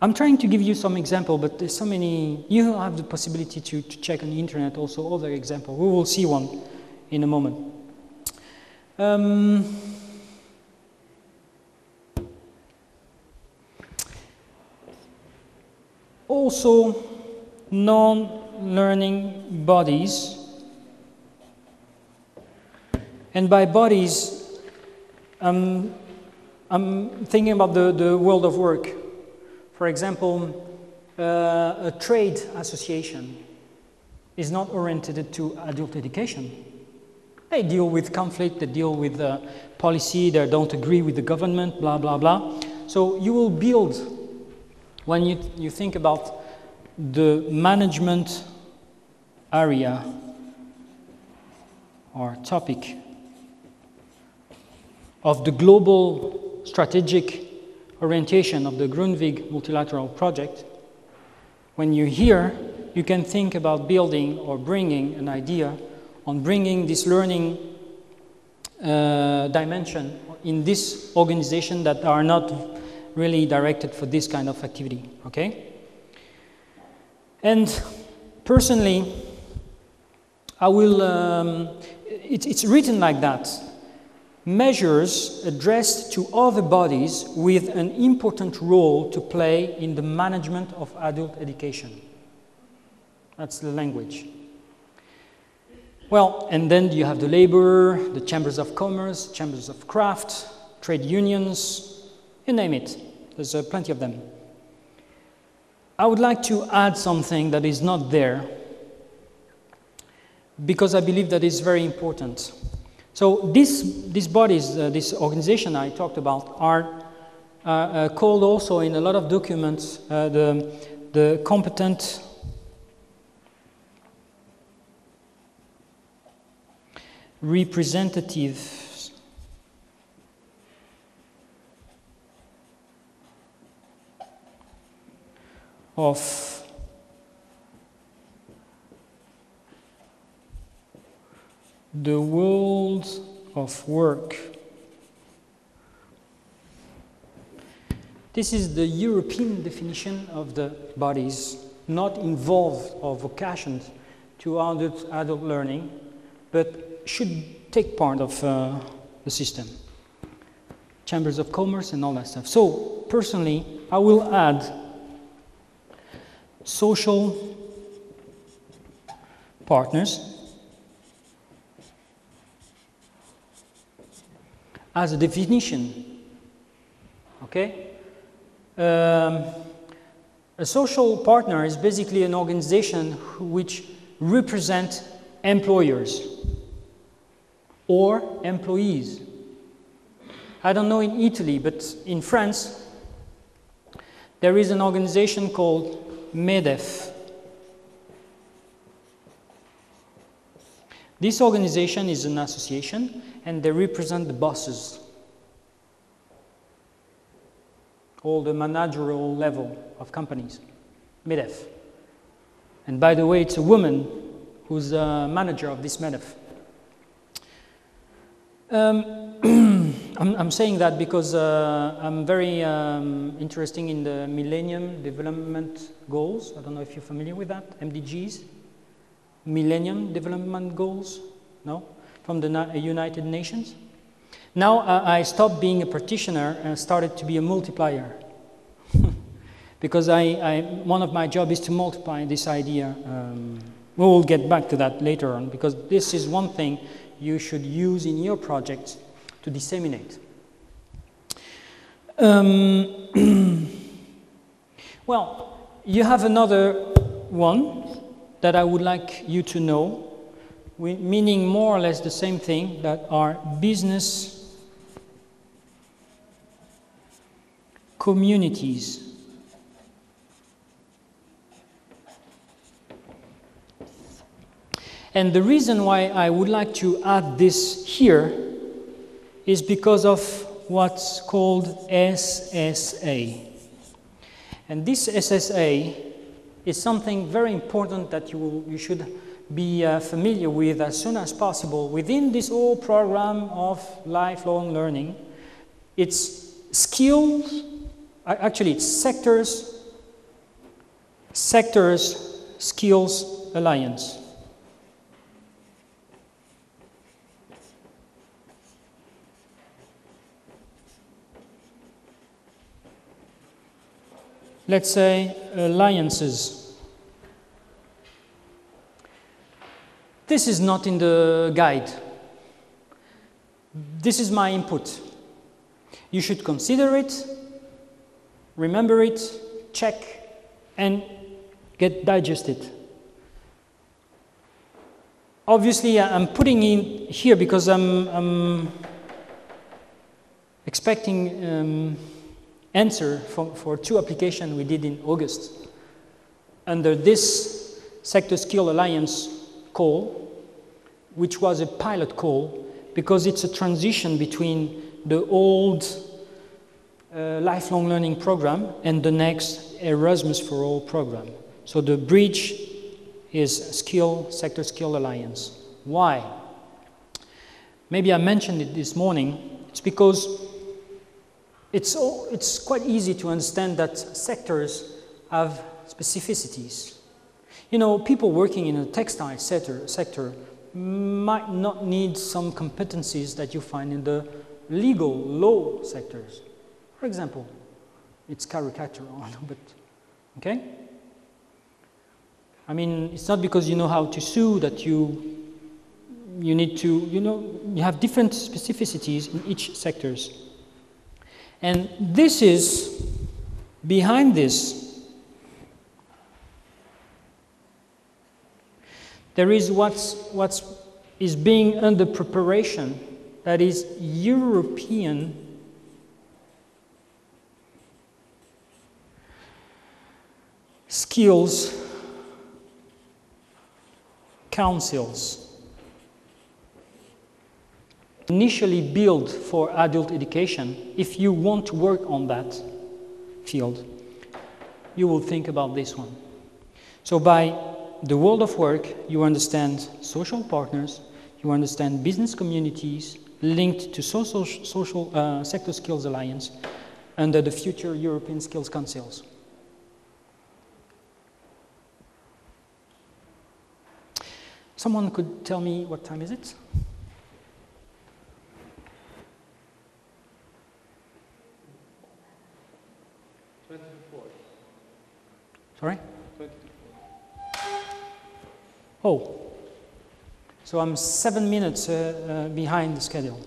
A: I'm trying to give you some example, but there's so many. You have the possibility to, to check on the internet also other example. We will see one in a moment. Um, also, non-learning bodies, and by bodies, I'm, I'm thinking about the, the world of work. For example, uh, a trade association is not oriented to adult education. They deal with conflict, they deal with uh, policy, they don't agree with the government, blah, blah, blah. So you will build, when you, you think about the management area or topic, of the global strategic orientation of the Grundtvig multilateral project, when you hear, you can think about building or bringing an idea on bringing this learning uh, dimension in this organization that are not really directed for this kind of activity, okay? And personally, I will, um, it, it's written like that measures addressed to other bodies with an important role to play in the management of adult education. That's the language. Well, and then you have the labor, the chambers of commerce, chambers of craft, trade unions, you name it. There's uh, plenty of them. I would like to add something that is not there because I believe that is very important. So these, these bodies, uh, this organization I talked about, are uh, uh, called also in a lot of documents uh, the, the competent representatives. Of the world of work. This is the European definition of the bodies not involved or vocations to adult, adult learning, but should take part of uh, the system. Chambers of commerce and all that stuff. So, personally, I will add social partners as a definition. Okay? Um, a social partner is basically an organization which represents employers or employees. I don't know in Italy, but in France, there is an organization called MEDEF. This organization is an association and they represent the bosses, all the managerial level of companies, MEDEF. And by the way, it's a woman who's a manager of this MEDEF. Um, I'm, I'm, saying that because uh, I'm very um, interested in the Millennium Development Goals. I don't know if you're familiar with that, MDGs. Millennium Development Goals, no? From the United Nations. Now uh, I stopped being a practitioner and started to be a multiplier. because I, I, one of my jobs is to multiply this idea. Um, we will get back to that later on because this is one thing you should use in your projects to disseminate. Um, well, you have another one that I would like you to know, meaning more or less the same thing, that are business communities. And the reason why I would like to add this here is because of what's called SSA. And this SSA is something very important that you, you should be uh, familiar with as soon as possible within this whole program of lifelong learning. It's skills, actually, it's sectors, sectors, skills alliance. Let's say, alliances. This is not in the guide. This is my input. You should consider it, remember it, check, and get digested. Obviously, I'm putting in here because I'm, I'm expecting. Um, answer for, for two applications we did in August. Under this Sector Skill Alliance call, which was a pilot call, because it's a transition between the old uh, lifelong learning program and the next Erasmus for All program. So the bridge is skill, sector skill alliance. Why? Maybe I mentioned it this morning. It's because it's, all, it's quite easy to understand that sectors have specificities. You know, people working in a textile sector, sector might not need some competencies that you find in the legal law sectors. For example, it's caricatural, but okay? I mean, it's not because you know how to sue that you you need to, you know, you have different specificities in each sectors. And this is behind this. There is what's, what's is being under preparation that is European. Skills. Councils initially built for adult education if you want to work on that field you will think about this one so by the world of work, you understand social partners, you understand business communities linked to social, social uh, sector skills alliance under the future European Skills Councils. Someone could tell me what time is it? Sorry? Oh, so I'm seven minutes uh, uh, behind the schedule.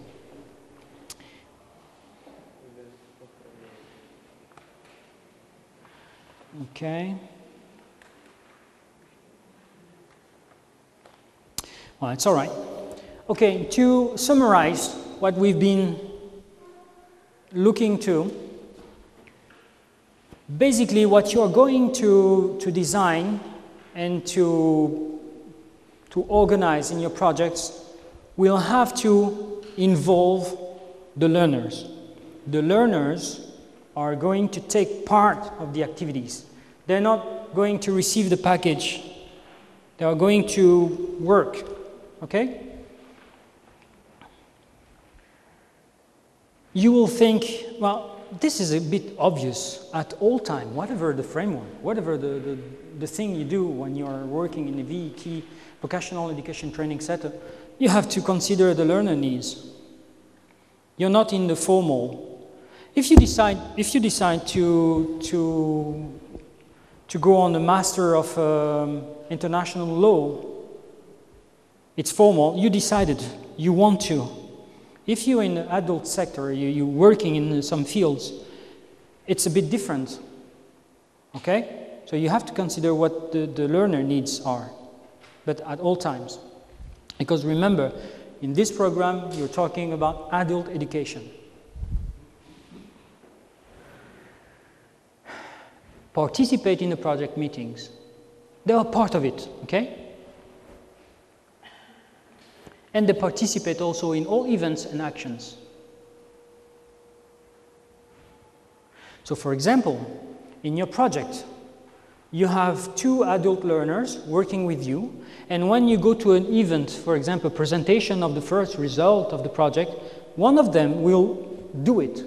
A: Okay. Well, it's all right. Okay, to summarize what we've been looking to, basically what you're going to, to design and to to organize in your projects will have to involve the learners. The learners are going to take part of the activities. They're not going to receive the package. They are going to work. Okay? You will think, well, this is a bit obvious at all time, whatever the framework, whatever the, the, the thing you do when you are working in a VET vocational education training center, you have to consider the learner needs. You're not in the formal. If you decide, if you decide to, to, to go on a master of um, international law, it's formal, you decided you want to. If you're in the adult sector, you, you're working in some fields, it's a bit different. Okay? So you have to consider what the, the learner needs are but at all times. Because remember, in this program, you're talking about adult education. Participate in the project meetings. They are part of it, okay? And they participate also in all events and actions. So, for example, in your project, you have two adult learners working with you, and when you go to an event, for example, presentation of the first result of the project, one of them will do it.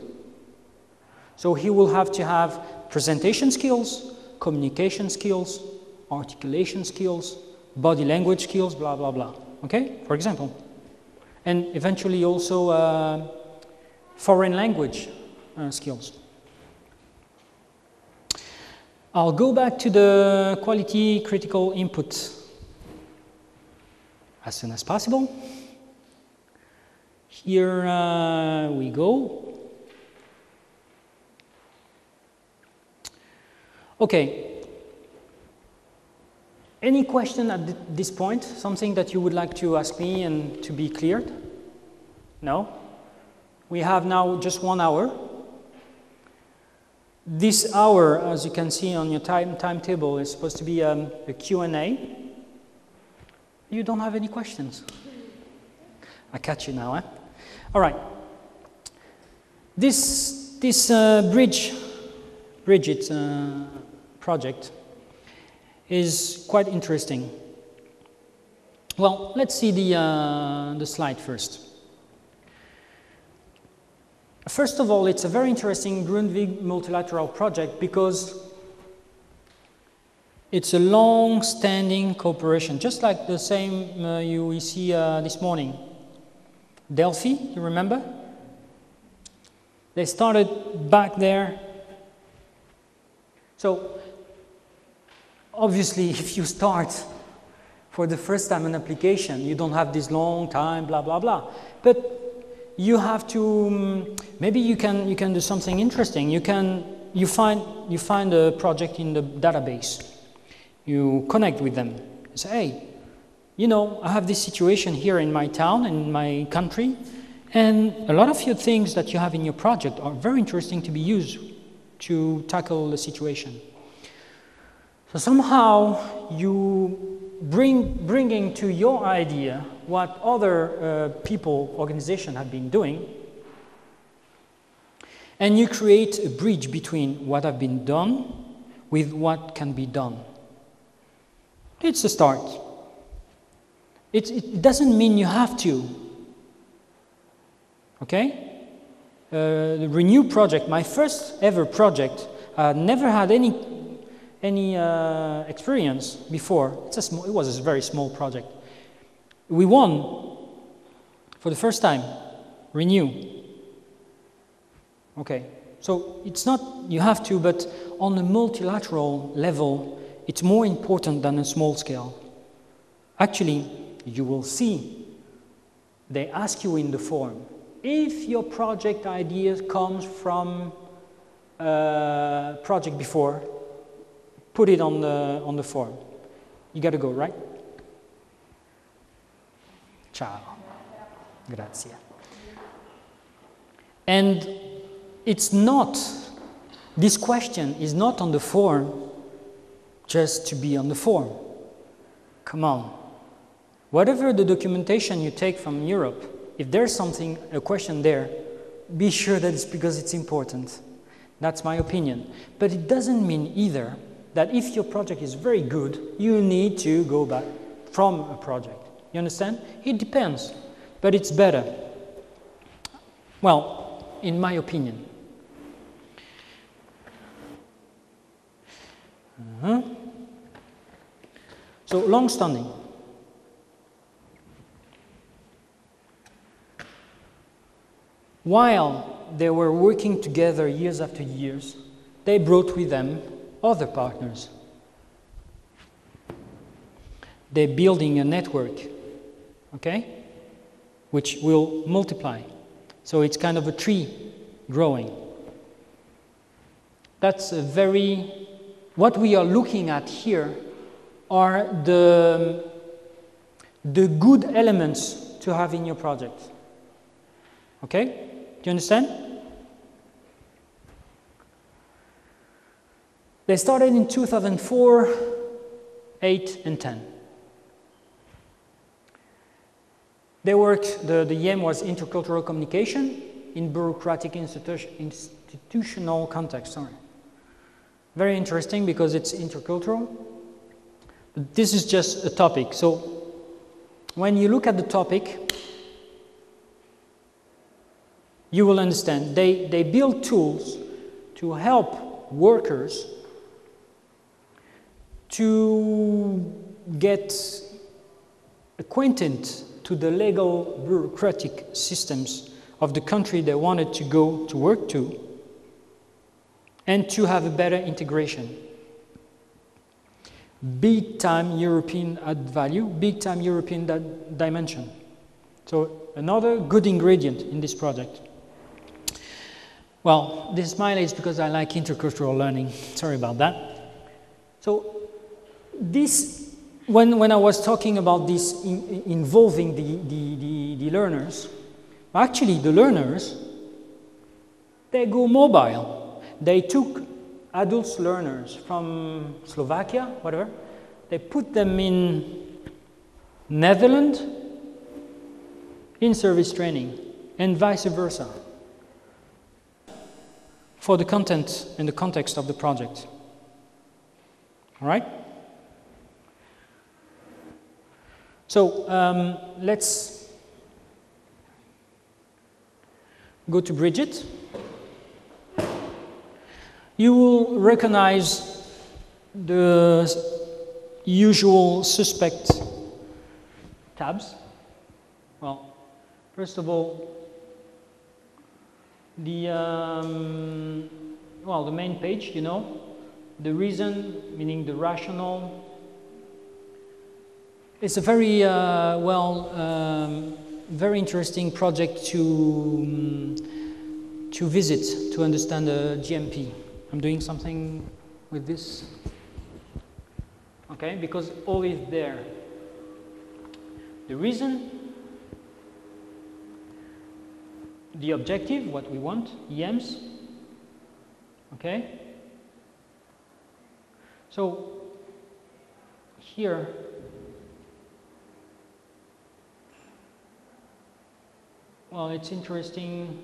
A: So he will have to have presentation skills, communication skills, articulation skills, body language skills, blah, blah, blah. Okay, for example. And eventually also uh, foreign language uh, skills. I'll go back to the quality critical input as soon as possible. Here uh, we go. Okay. Any question at th this point? Something that you would like to ask me and to be cleared? No? We have now just one hour. This hour, as you can see on your time timetable, is supposed to be um, a Q&A. You don't have any questions? I catch you now, eh? All right. This, this uh, bridge, Bridget uh, project is quite interesting. Well, let's see the, uh, the slide first. First of all, it's a very interesting Grundtvig multilateral project because it's a long-standing cooperation, just like the same uh, you we see uh, this morning. Delphi, you remember? They started back there. So, obviously, if you start for the first time an application, you don't have this long time, blah, blah, blah. But you have to um, maybe you can you can do something interesting. You can you find you find a project in the database. You connect with them. You say hey you know i have this situation here in my town in my country and a lot of your things that you have in your project are very interesting to be used to tackle the situation so somehow you bring bringing to your idea what other uh, people, organizations have been doing, and you create a bridge between what have been done with what can be done. It's a start. It, it doesn't mean you have to. Okay? Uh, the Renew project, my first ever project, uh, never had any, any uh, experience before. It's a it was a very small project. We won for the first time. Renew. Okay, so it's not you have to, but on a multilateral level, it's more important than a small scale. Actually, you will see they ask you in the form if your project idea comes from a project before, put it on the, on the form. You got to go, right? Ciao. Grazie. And it's not, this question is not on the form just to be on the form. Come on. Whatever the documentation you take from Europe, if there's something, a question there, be sure that it's because it's important. That's my opinion. But it doesn't mean either that if your project is very good, you need to go back from a project. You understand? It depends, but it's better. Well, in my opinion. Uh-huh. So, long standing. While they were working together years after years, they brought with them other partners. They're building a network okay? Which will multiply. So it's kind of a tree growing. That's a very, what we are looking at here are the, the good elements to have in your project. Okay? Do you understand? They started in 2004, 8, and 10. They worked, the, the aim was intercultural communication in bureaucratic institu institutional context. Sorry. Very interesting because it's intercultural. But this is just a topic. So when you look at the topic, you will understand. They, they build tools to help workers to get acquainted to the legal bureaucratic systems of the country they wanted to go to work to and to have a better integration. Big time European add value, big time European di dimension. So, another good ingredient in this project. Well, this smile is because I like intercultural learning. Sorry about that. So, this when, when I was talking about this in, involving the, the, the, the learners, actually the learners, they go mobile. They took adult learners from Slovakia, whatever, they put them in Netherlands in service training and vice versa. for the content and the context of the project. All right? So um, let's go to Bridget. You will recognize the usual suspect tabs. Well, first of all, the um, well, the main page, you know, the reason, meaning the rationale. It's a very uh, well, um, very interesting project to um, to visit to understand the GMP. I'm doing something with this. Okay, because all is there. The reason, the objective, what we want, EMs. Okay? So here well it's interesting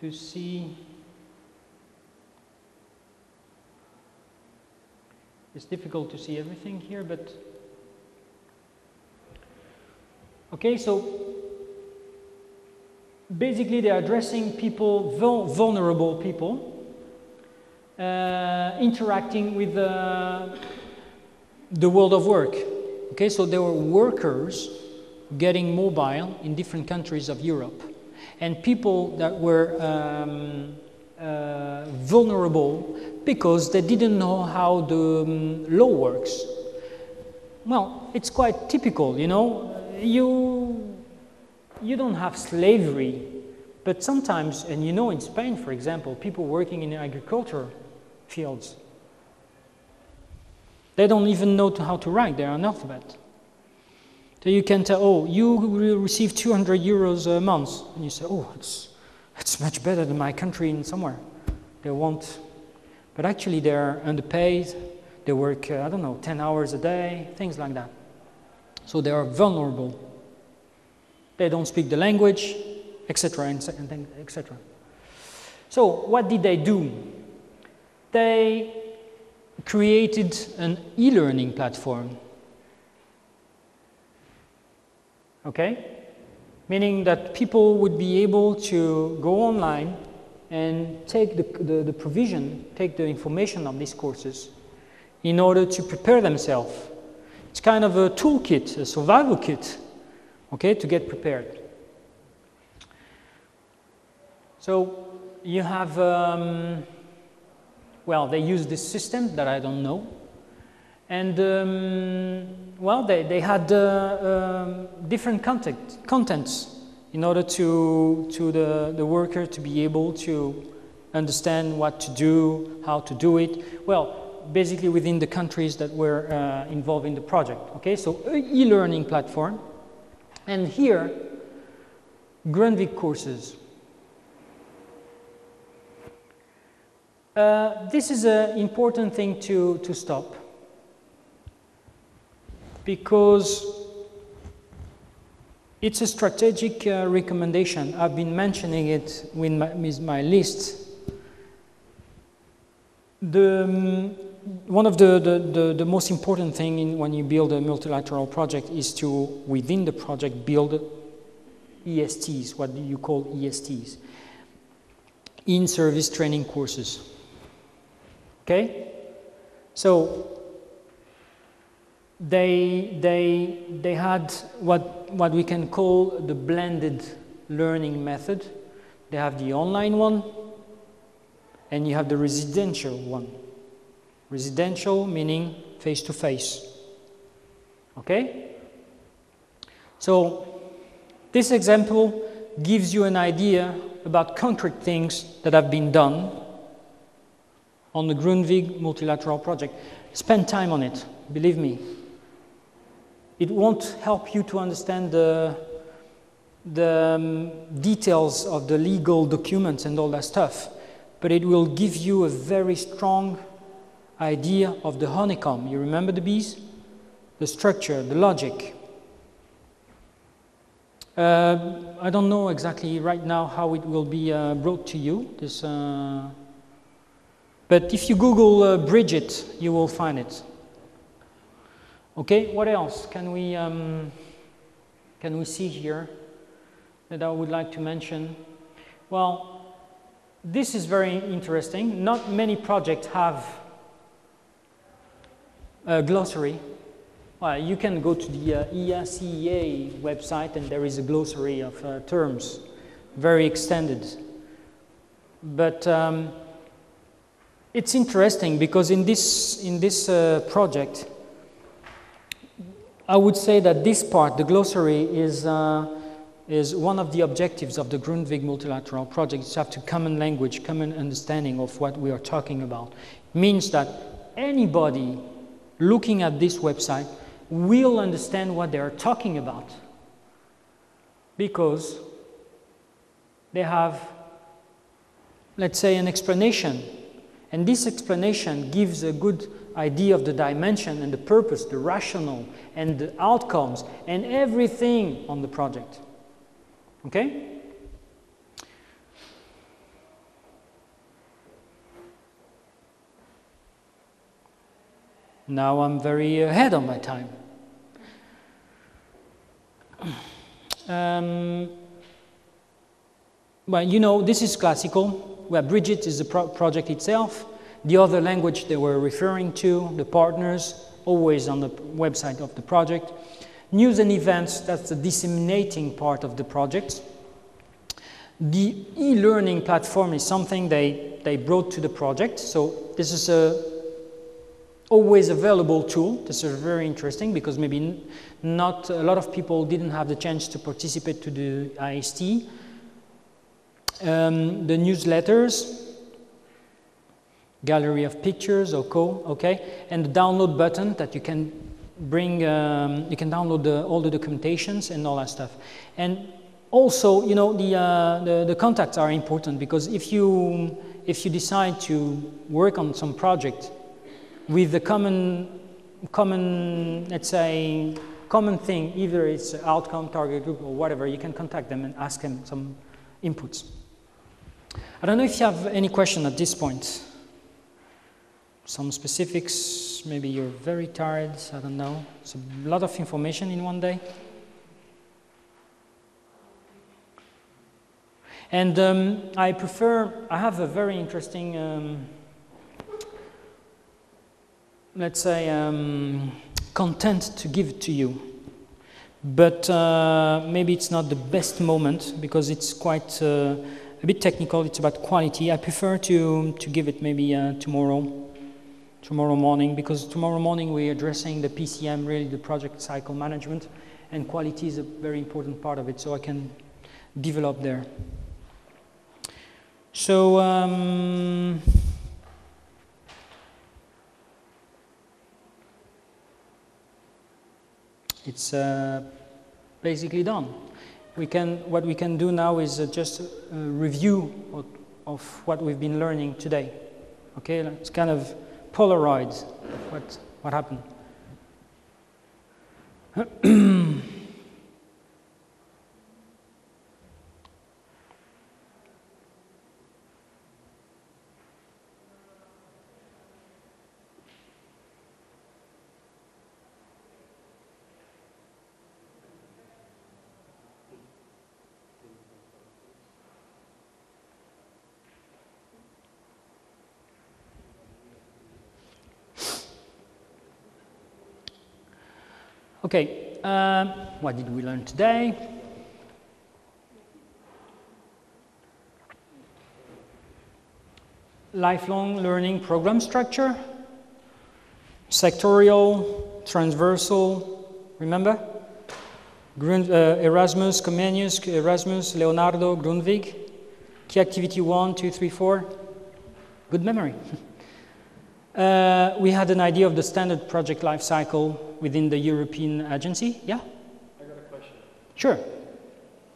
A: to see It's difficult to see everything here, but okay, so basically they're addressing people, vulnerable people, uh, interacting with the, the world of work. Okay, so there were workers getting mobile in different countries of Europe, and people that were um, uh, vulnerable because they didn't know how the um, law works. Well, it's quite typical, you know. You, you don't have slavery, but sometimes, and you know in Spain, for example, people working in agriculture fields, they don't even know how to write their own alphabet. So you can tell, oh, you will receive 200 euros a month. And you say, oh, it's it's much better than my country in somewhere. They want, but actually they're underpaid. They work, uh, I don't know, 10 hours a day, things like that. So they are vulnerable. They don't speak the language, etc., etc. So what did they do? They created an e-learning platform. Okay? meaning that people would be able to go online and take the, the, the, provision, take the information of these courses in order to prepare themselves. It's kind of a toolkit, a survival kit, okay, to get prepared. So you have, um, well, they use this system that I don't know, and um, well, they, they had uh, um, different content, contents in order to, to the, the worker to be able to understand what to do, how to do it. Well, basically within the countries that were uh, involved in the project. Okay, so e-learning platform. And here, Grundtvig courses. Uh, this is an important thing to, to stop because it's a strategic uh, recommendation. I've been mentioning it with my, with my list. The, um, one of the, the, the, the, most important thing when you build a multilateral project is to, within the project, build ISTs, what do you call ISTs? In-service training courses. Okay? So they, they, they had what, what we can call the blended learning method. They have the online one, and you have the residential one. Residential meaning face to face. Okay? So, this example gives you an idea about concrete things that have been done on the Grundtvig multilateral project. Spend time on it, believe me. It won't help you to understand the, the um, details of the legal documents and all that stuff, but it will give you a very strong idea of the honeycomb. You remember the bees? The structure, the logic. Uh, I don't know exactly right now how it will be uh, brought to you. This, uh, but if you Google uh, Bridget, you will find it. Okay, what else can we, um, can we see here that I would like to mention? Well, this is very interesting. Not many projects have a glossary well, you can go to the uh, website and there is a glossary of uh, terms, very extended. But um, it's interesting because in this, in this uh, project, I would say that this part, the glossary, is, uh, is one of the objectives of the Grundtvig multilateral project. to have to common language, common understanding of what we are talking about. It means that anybody looking at this website will understand what they are talking about because they have, let's say, an explanation. And this explanation gives a good idea of the dimension and the purpose, the rationale, and the outcomes, and everything on the project. Okay? Now I'm very ahead of my time. Um, well, you know, this is classical, where Bridget is the pro project itself. The other language they were referring to, the partners, always on the website of the project. News and events, that's the disseminating part of the project. The e-learning platform is something they, they brought to the project. So this is a always available tool. This is very interesting because maybe not a lot of people didn't have the chance to participate to the IST. Um, the newsletters, gallery of pictures or co, okay, and the download button that you can bring, um, you can download the, all the documentations and all that stuff. And also, you know, the, uh, the, the contacts are important because if you, if you decide to work on some project with the common, common, let's say, common thing, either it's outcome, target group, or whatever, you can contact them and ask them some inputs. I don't know if you have any question at this point. Some specifics, maybe you're very tired, I don't know. It's a lot of information in one day. And um, I prefer, I have a very interesting um, let's say, um, content to give to you. But uh, maybe it's not the best moment because it's quite uh, a bit technical. It's about quality. I prefer to, to give it maybe uh, tomorrow, tomorrow morning, because tomorrow morning we're addressing the PCM, really the project cycle management, and quality is a very important part of it, so I can develop there. So, um, it's uh, basically done. We can, what we can do now is uh, just a review of, of, what we've been learning today. Okay, it's kind of Polaroid what, what happened. Okay, um, what did we learn today? Lifelong learning program structure, sectorial, transversal, remember? Uh, Erasmus, Comenius, Erasmus, Leonardo, Grundtvig. Key activity one, two, three, four. Good memory. Uh, we had an idea of the standard project life cycle within the European agency. Yeah?
B: I got a question.
A: Sure.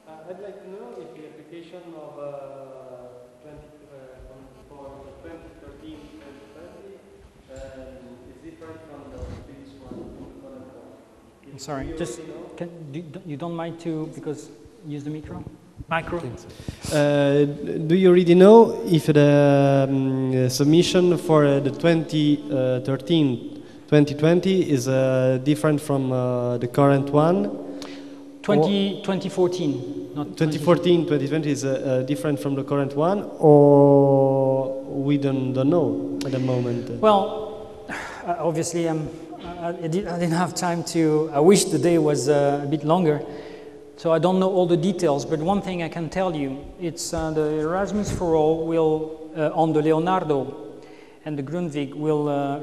B: Uh, I'd like to know if the application of uh, 20, uh, for 2013 2020 um, is different from the previous one,
A: I'm sorry, just can, do, you don't mind to, because use the micro. Micro.
B: Uh, do you already know if the um, submission for uh, the 2013 2020 is uh, different from uh, the current one?
A: 20, 2014, not
B: 2014 2020 is uh, uh, different from the current one, or we don't, don't know at the moment?
A: Well, uh, obviously, um, I, I, did, I didn't have time to. I wish the day was uh, a bit longer. So I don't know all the details, but one thing I can tell you, it's uh, the Erasmus for All will, uh, on the Leonardo and the Grundtvig will uh,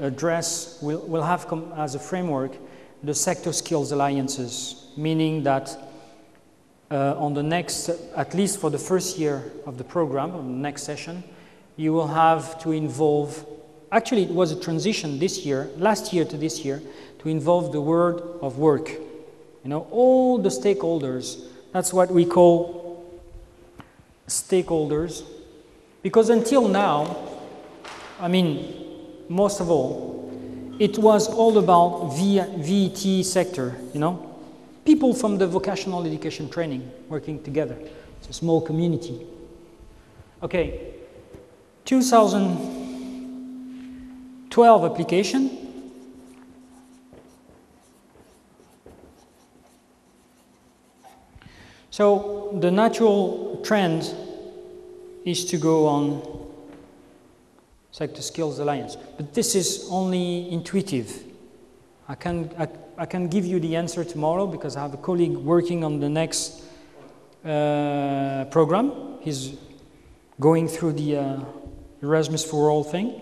A: address, will, will have as a framework the sector skills alliances, meaning that uh, on the next, at least for the first year of the program, on the next session, you will have to involve, actually it was a transition this year, last year to this year, to involve the world of work. You know, all the stakeholders, that's what we call stakeholders. Because until now, I mean, most of all, it was all about VET sector, you know, people from the vocational education training working together. It's a small community. Okay, 2012 application. So the natural trend is to go on Sector Skills Alliance, but this is only intuitive. I can, I, I can give you the answer tomorrow because I have a colleague working on the next uh, program. He's going through the uh, Erasmus for All thing.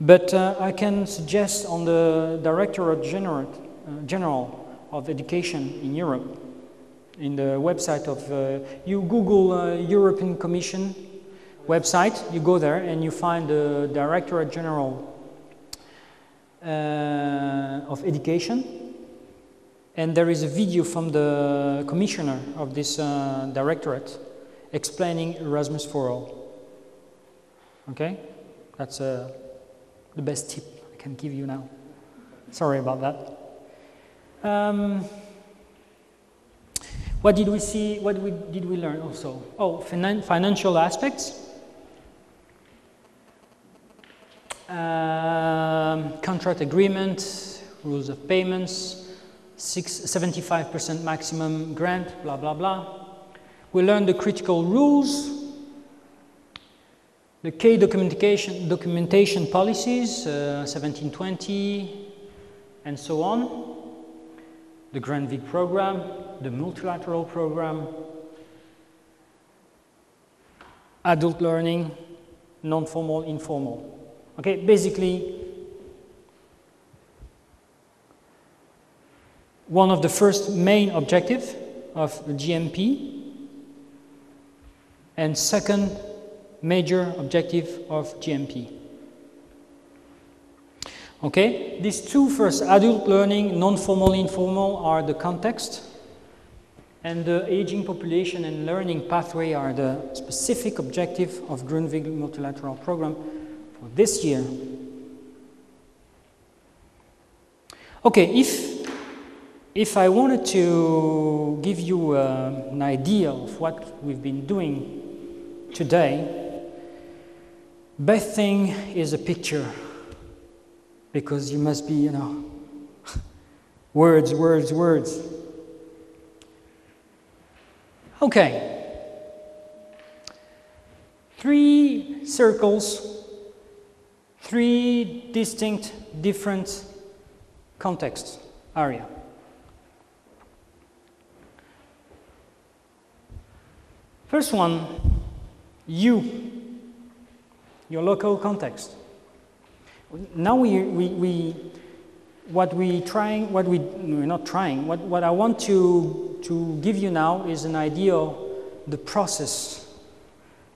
A: But uh, I can suggest on the Directorate General, uh, General of Education in Europe, in the website of, uh, you Google uh, European Commission website, you go there and you find the Directorate General uh, of Education. And there is a video from the commissioner of this directorate explaining Erasmus for All. Okay? That's the best tip I can give you now. Sorry about that. Um, what did we see? What we, did we learn also? Oh, finan financial aspects. Um, contract agreement, rules of payments, 75% maximum grant, blah, blah, blah. We learned the critical rules, the K documentation, documentation policies, uh, 1720, and so on. The Grundtvig program, the multilateral program, adult learning, non-formal, informal. Okay, basically, one of the first main objectives of GMP, and second major objective of GMP. Okay, these two first, adult learning, non-formal, informal, are the context, and the aging population and learning pathway are the specific objective of Grundtvig multilateral program for this year. Okay, if, if I wanted to give you uh, an idea of what we've been doing today, best thing is a picture because you must be, you know, words, words, words. Okay. Three circles, three distinct, different contexts, area. First one, you, your local context. Now we, we, we what we trying, what we, we're not trying, what, what I want to, to give you now is an idea of the process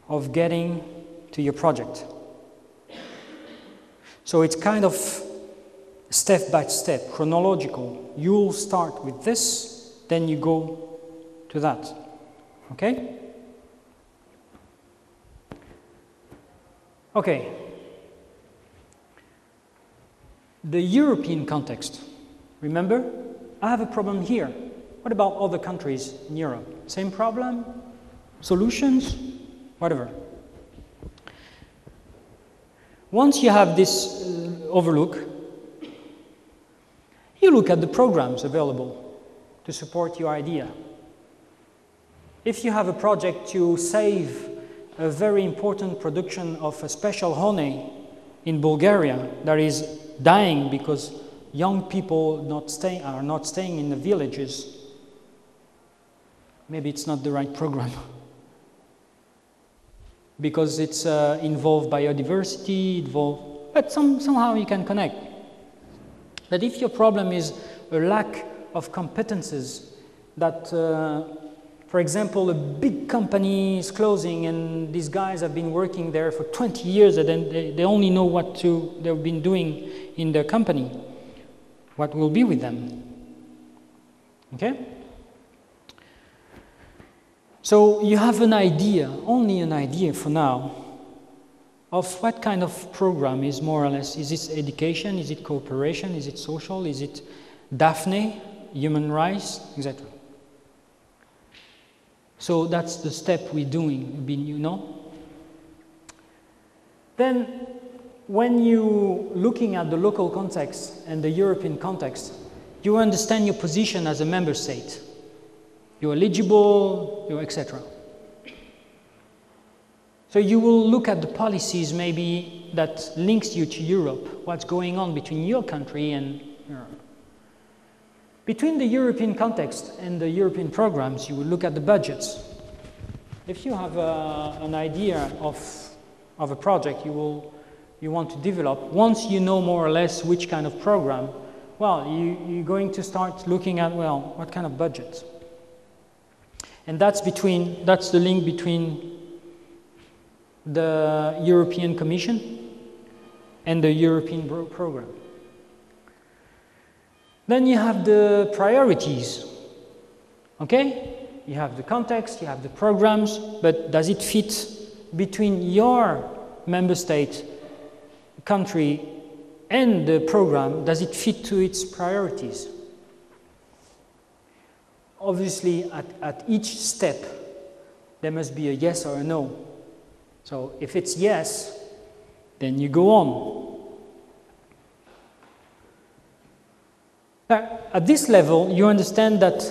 A: of getting to your project. So it's kind of step by step, chronological. You'll start with this, then you go to that. Okay? Okay, the European context. Remember, I have a problem here. What about other countries in Europe? Same problem? Solutions? Whatever. Once you have this uh, overlook, you look at the programs available to support your idea. If you have a project to save a very important production of a special honey in Bulgaria that is dying because young people not stay, are not staying in the villages, maybe it's not the right program. because it's uh, involved biodiversity, involved, but some, somehow you can connect. That if your problem is a lack of competences, that, uh, for example, a big company is closing and these guys have been working there for 20 years and then they, they only know what to, they've been doing in their company, what will be with them? Okay? So you have an idea, only an idea for now, of what kind of program is more or less. Is it education? Is it cooperation? Is it social? Is it Daphne, human rights, etc. So that's the step we're doing, you know. Then, when you looking at the local context and the European context, you understand your position as a member state you're eligible, you're etc. So you will look at the policies maybe that links you to Europe, what's going on between your country and Europe. Between the European context and the European programs, you will look at the budgets. If you have a, an idea of, of a project you, will, you want to develop, once you know more or less which kind of program, well, you, you're going to start looking at, well, what kind of budget? And that's, between, that's the link between the European Commission and the European program. Then you have the priorities. Okay? You have the context, you have the programs, but does it fit between your member state, country, and the program? Does it fit to its priorities? obviously at, at each step, there must be a yes or a no. So if it's yes, then you go on. Now, at this level, you understand that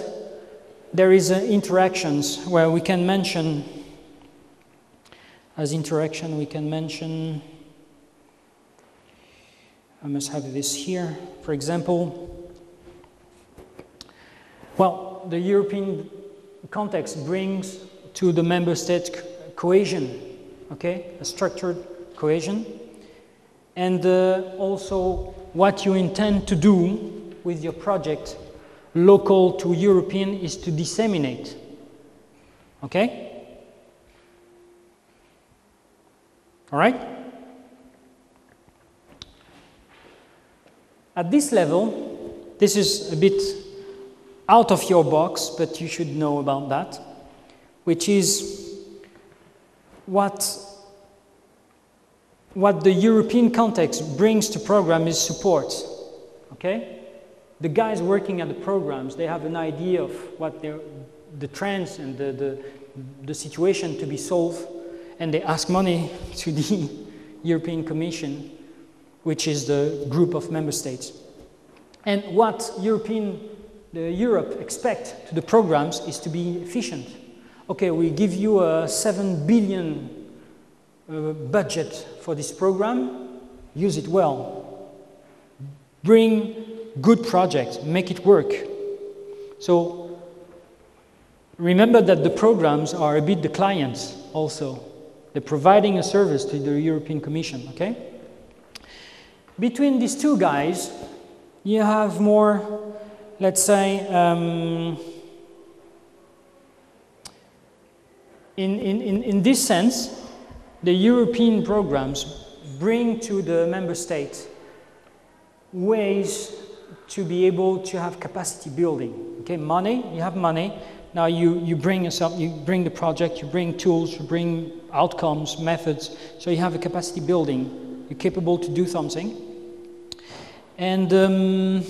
A: there is uh, interactions where we can mention, as interaction, we can mention, I must have this here, for example, well, the European context brings to the member states cohesion, okay, a structured cohesion, and uh, also what you intend to do with your project, local to European, is to disseminate, okay? All right? At this level, this is a bit out of your box, but you should know about that, which is what, what the European context brings to program is support. Okay? The guys working at the programs, they have an idea of what the trends and the, the, the situation to be solved, and they ask money to the European Commission, which is the group of member states. And what European the Europe expect to the programs is to be efficient. Okay, we give you a 7 billion uh, budget for this program, use it well. Bring good projects, make it work. So remember that the programs are a bit the clients also. They're providing a service to the European Commission, okay? Between these two guys, you have more let's say, um, in, in, in this sense, the European programs bring to the member states ways to be able to have capacity building. Okay, money, you have money. Now you, you bring yourself, you bring the project, you bring tools, you bring outcomes, methods. So you have a capacity building. You're capable to do something. And um,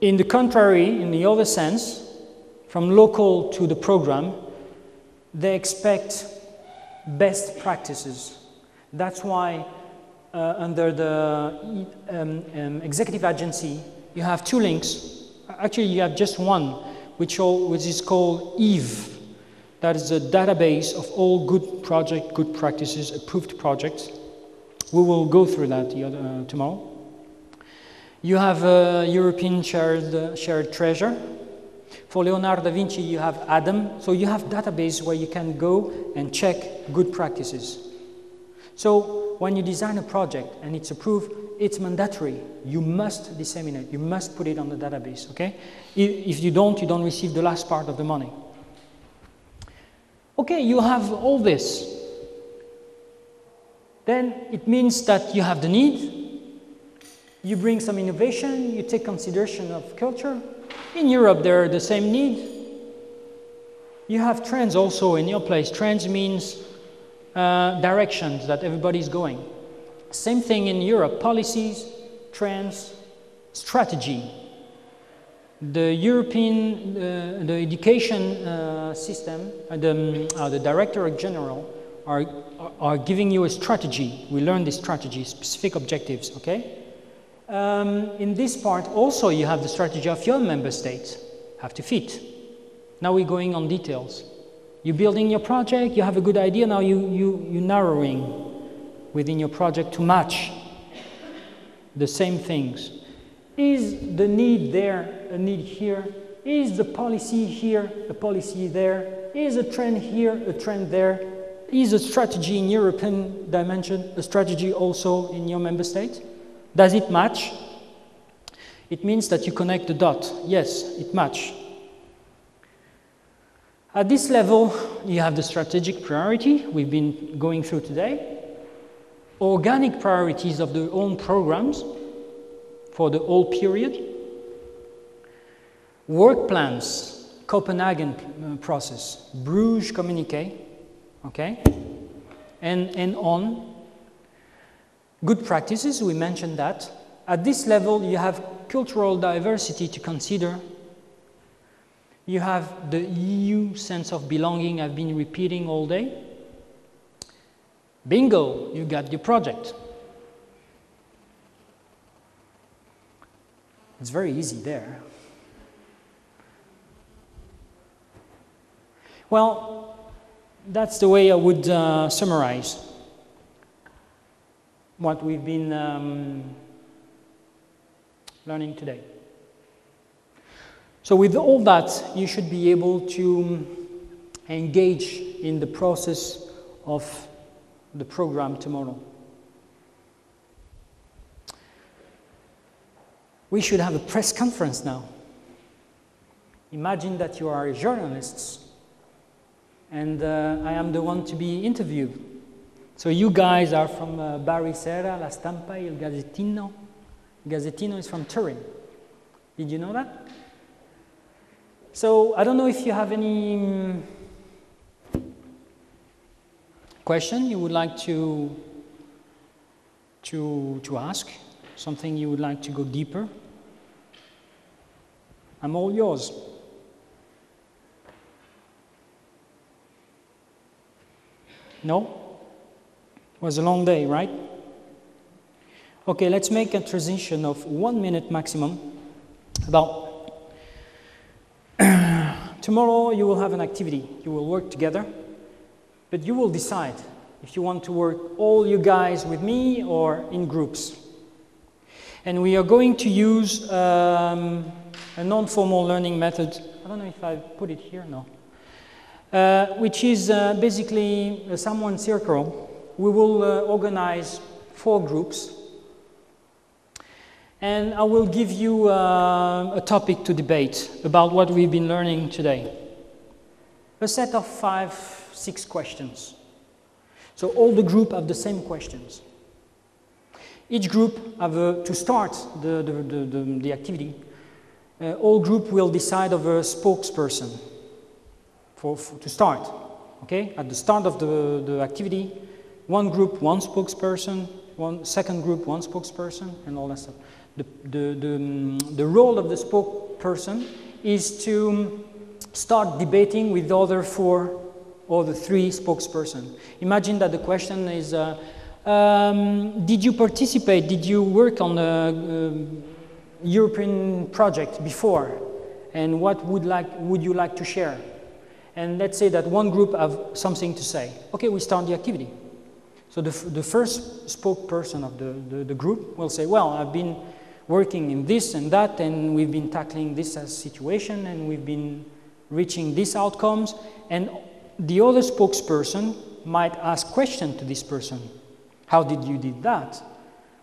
A: In the contrary, in the other sense, from local to the program, they expect best practices. That's why uh, under the um, um, executive agency, you have two links. Actually, you have just one, which, all, which is called EVE. That is a database of all good project, good practices, approved projects. We will go through that other, uh, tomorrow. You have a European shared, uh, shared treasure. For Leonardo da Vinci, you have ADAM. So you have database where you can go and check good practices. So when you design a project and it's approved, it's mandatory. You must disseminate. You must put it on the database, okay? If you don't, you don't receive the last part of the money. Okay, you have all this. Then it means that you have the need, you bring some innovation, you take consideration of culture. In Europe, there are the same need. You have trends also in your place. Trends means uh, directions that everybody's going. Same thing in Europe, policies, trends, strategy. The European, uh, the education uh, system, uh, the, uh, the Director General are, are giving you a strategy. We learn this strategy, specific objectives, okay? Um, in this part also you have the strategy of your member states, have to fit. Now we're going on details. You're building your project, you have a good idea, now you, you, you're narrowing within your project to match the same things. Is the need there a need here? Is the policy here a policy there? Is a trend here a trend there? Is a strategy in European dimension a strategy also in your member state? Does it match? It means that you connect the dot. Yes, it match. At this level, you have the strategic priority we've been going through today, organic priorities of the own programs for the whole period, work plans, Copenhagen uh, process, Bruges communique, okay, and, and on. Good practices, we mentioned that. At this level, you have cultural diversity to consider. You have the EU sense of belonging I've been repeating all day. Bingo, you got your project. It's very easy there. Well, that's the way I would uh, summarize what we've been um, learning today. So, with all that, you should be able to engage in the process of the program tomorrow. We should have a press conference now. Imagine that you are journalists and uh, I am the one to be interviewed. So you guys are from uh, Bari Sera, La Stampa, Il Gazzettino. Gazzettino is from Turin. Did you know that? So I don't know if you have any um, question you would like to, to, to ask, something you would like to go deeper. I'm all yours. No? It was a long day, right? Okay, let's make a transition of one minute maximum. About tomorrow, you will have an activity. You will work together, but you will decide if you want to work all you guys with me or in groups. And we are going to use um, a non formal learning method. I don't know if I put it here, no. Uh, which is uh, basically a Samoan circle we will uh, organize four groups. And I will give you uh, a topic to debate about what we've been learning today. A set of five, six questions. So all the group have the same questions. Each group have a, to start the, the, the, the, the activity, uh, all group will decide of a spokesperson for, for, to start. Okay, at the start of the, the activity, one group, one spokesperson, one second group, one spokesperson, and all that stuff. The, the, the, the role of the spokesperson is to start debating with the other four or the three spokesperson. Imagine that the question is, uh, um, did you participate, did you work on a um, European project before? And what would, like, would you like to share? And let's say that one group have something to say. Okay, we start the activity. So the, the first spokesperson of the, the, the, group will say, well, I've been working in this and that, and we've been tackling this as situation, and we've been reaching these outcomes. And the other spokesperson might ask question to this person. How did you did that?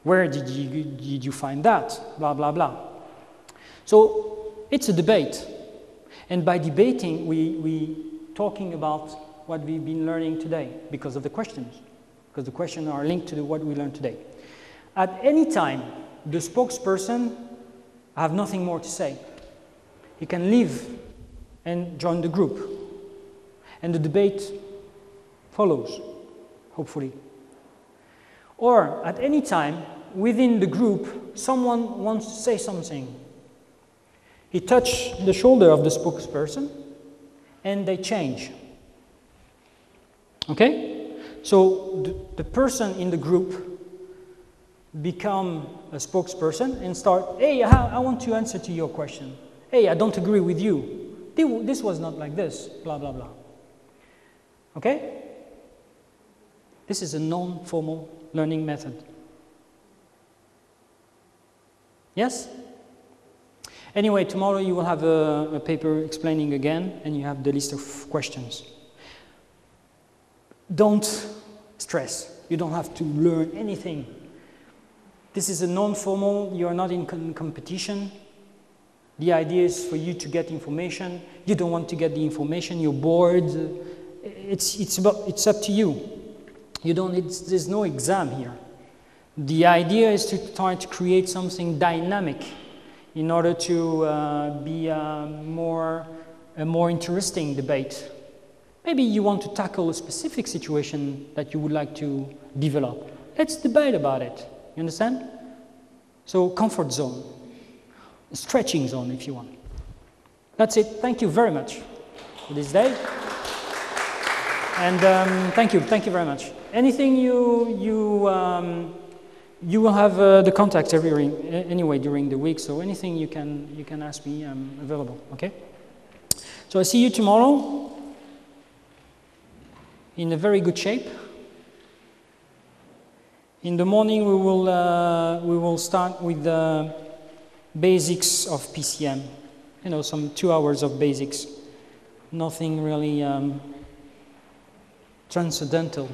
A: Where did you, did you find that? Blah, blah, blah. So it's a debate. And by debating, we, we talking about what we've been learning today because of the questions because the questions are linked to the, what we learned today. At any time, the spokesperson have nothing more to say. He can leave and join the group. And the debate follows, hopefully. Or at any time, within the group, someone wants to say something. He touches the shoulder of the spokesperson and they change. Okay? So the, the person in the group become a spokesperson and start, hey, I, want to answer to your question. Hey, I don't agree with you. This was not like this, blah, blah, blah. Okay? This is a non-formal learning method. Yes? Anyway, tomorrow you will have a, a paper explaining again, and you have the list of questions. Don't stress. You don't have to learn anything. This is a non-formal, you are not in competition. The idea is for you to get information. You don't want to get the information, you're bored. It's, it's, about, it's up to you. You don't, there's no exam here. The idea is to try to create something dynamic in order to uh, be a more, a more interesting debate Maybe you want to tackle a specific situation that you would like to develop. Let's debate about it. You understand? So, comfort zone, stretching zone, if you want. That's it. Thank you very much for this day. And um, thank you, thank you very much. Anything you, you, um, you will have uh, the contacts every, anyway during the week, so anything you can, you can ask me, I'm available, okay? So I see you tomorrow in a very good shape. In the morning, we will, uh, we will start with the basics of PCM. You know, some two hours of basics. Nothing really um, transcendental.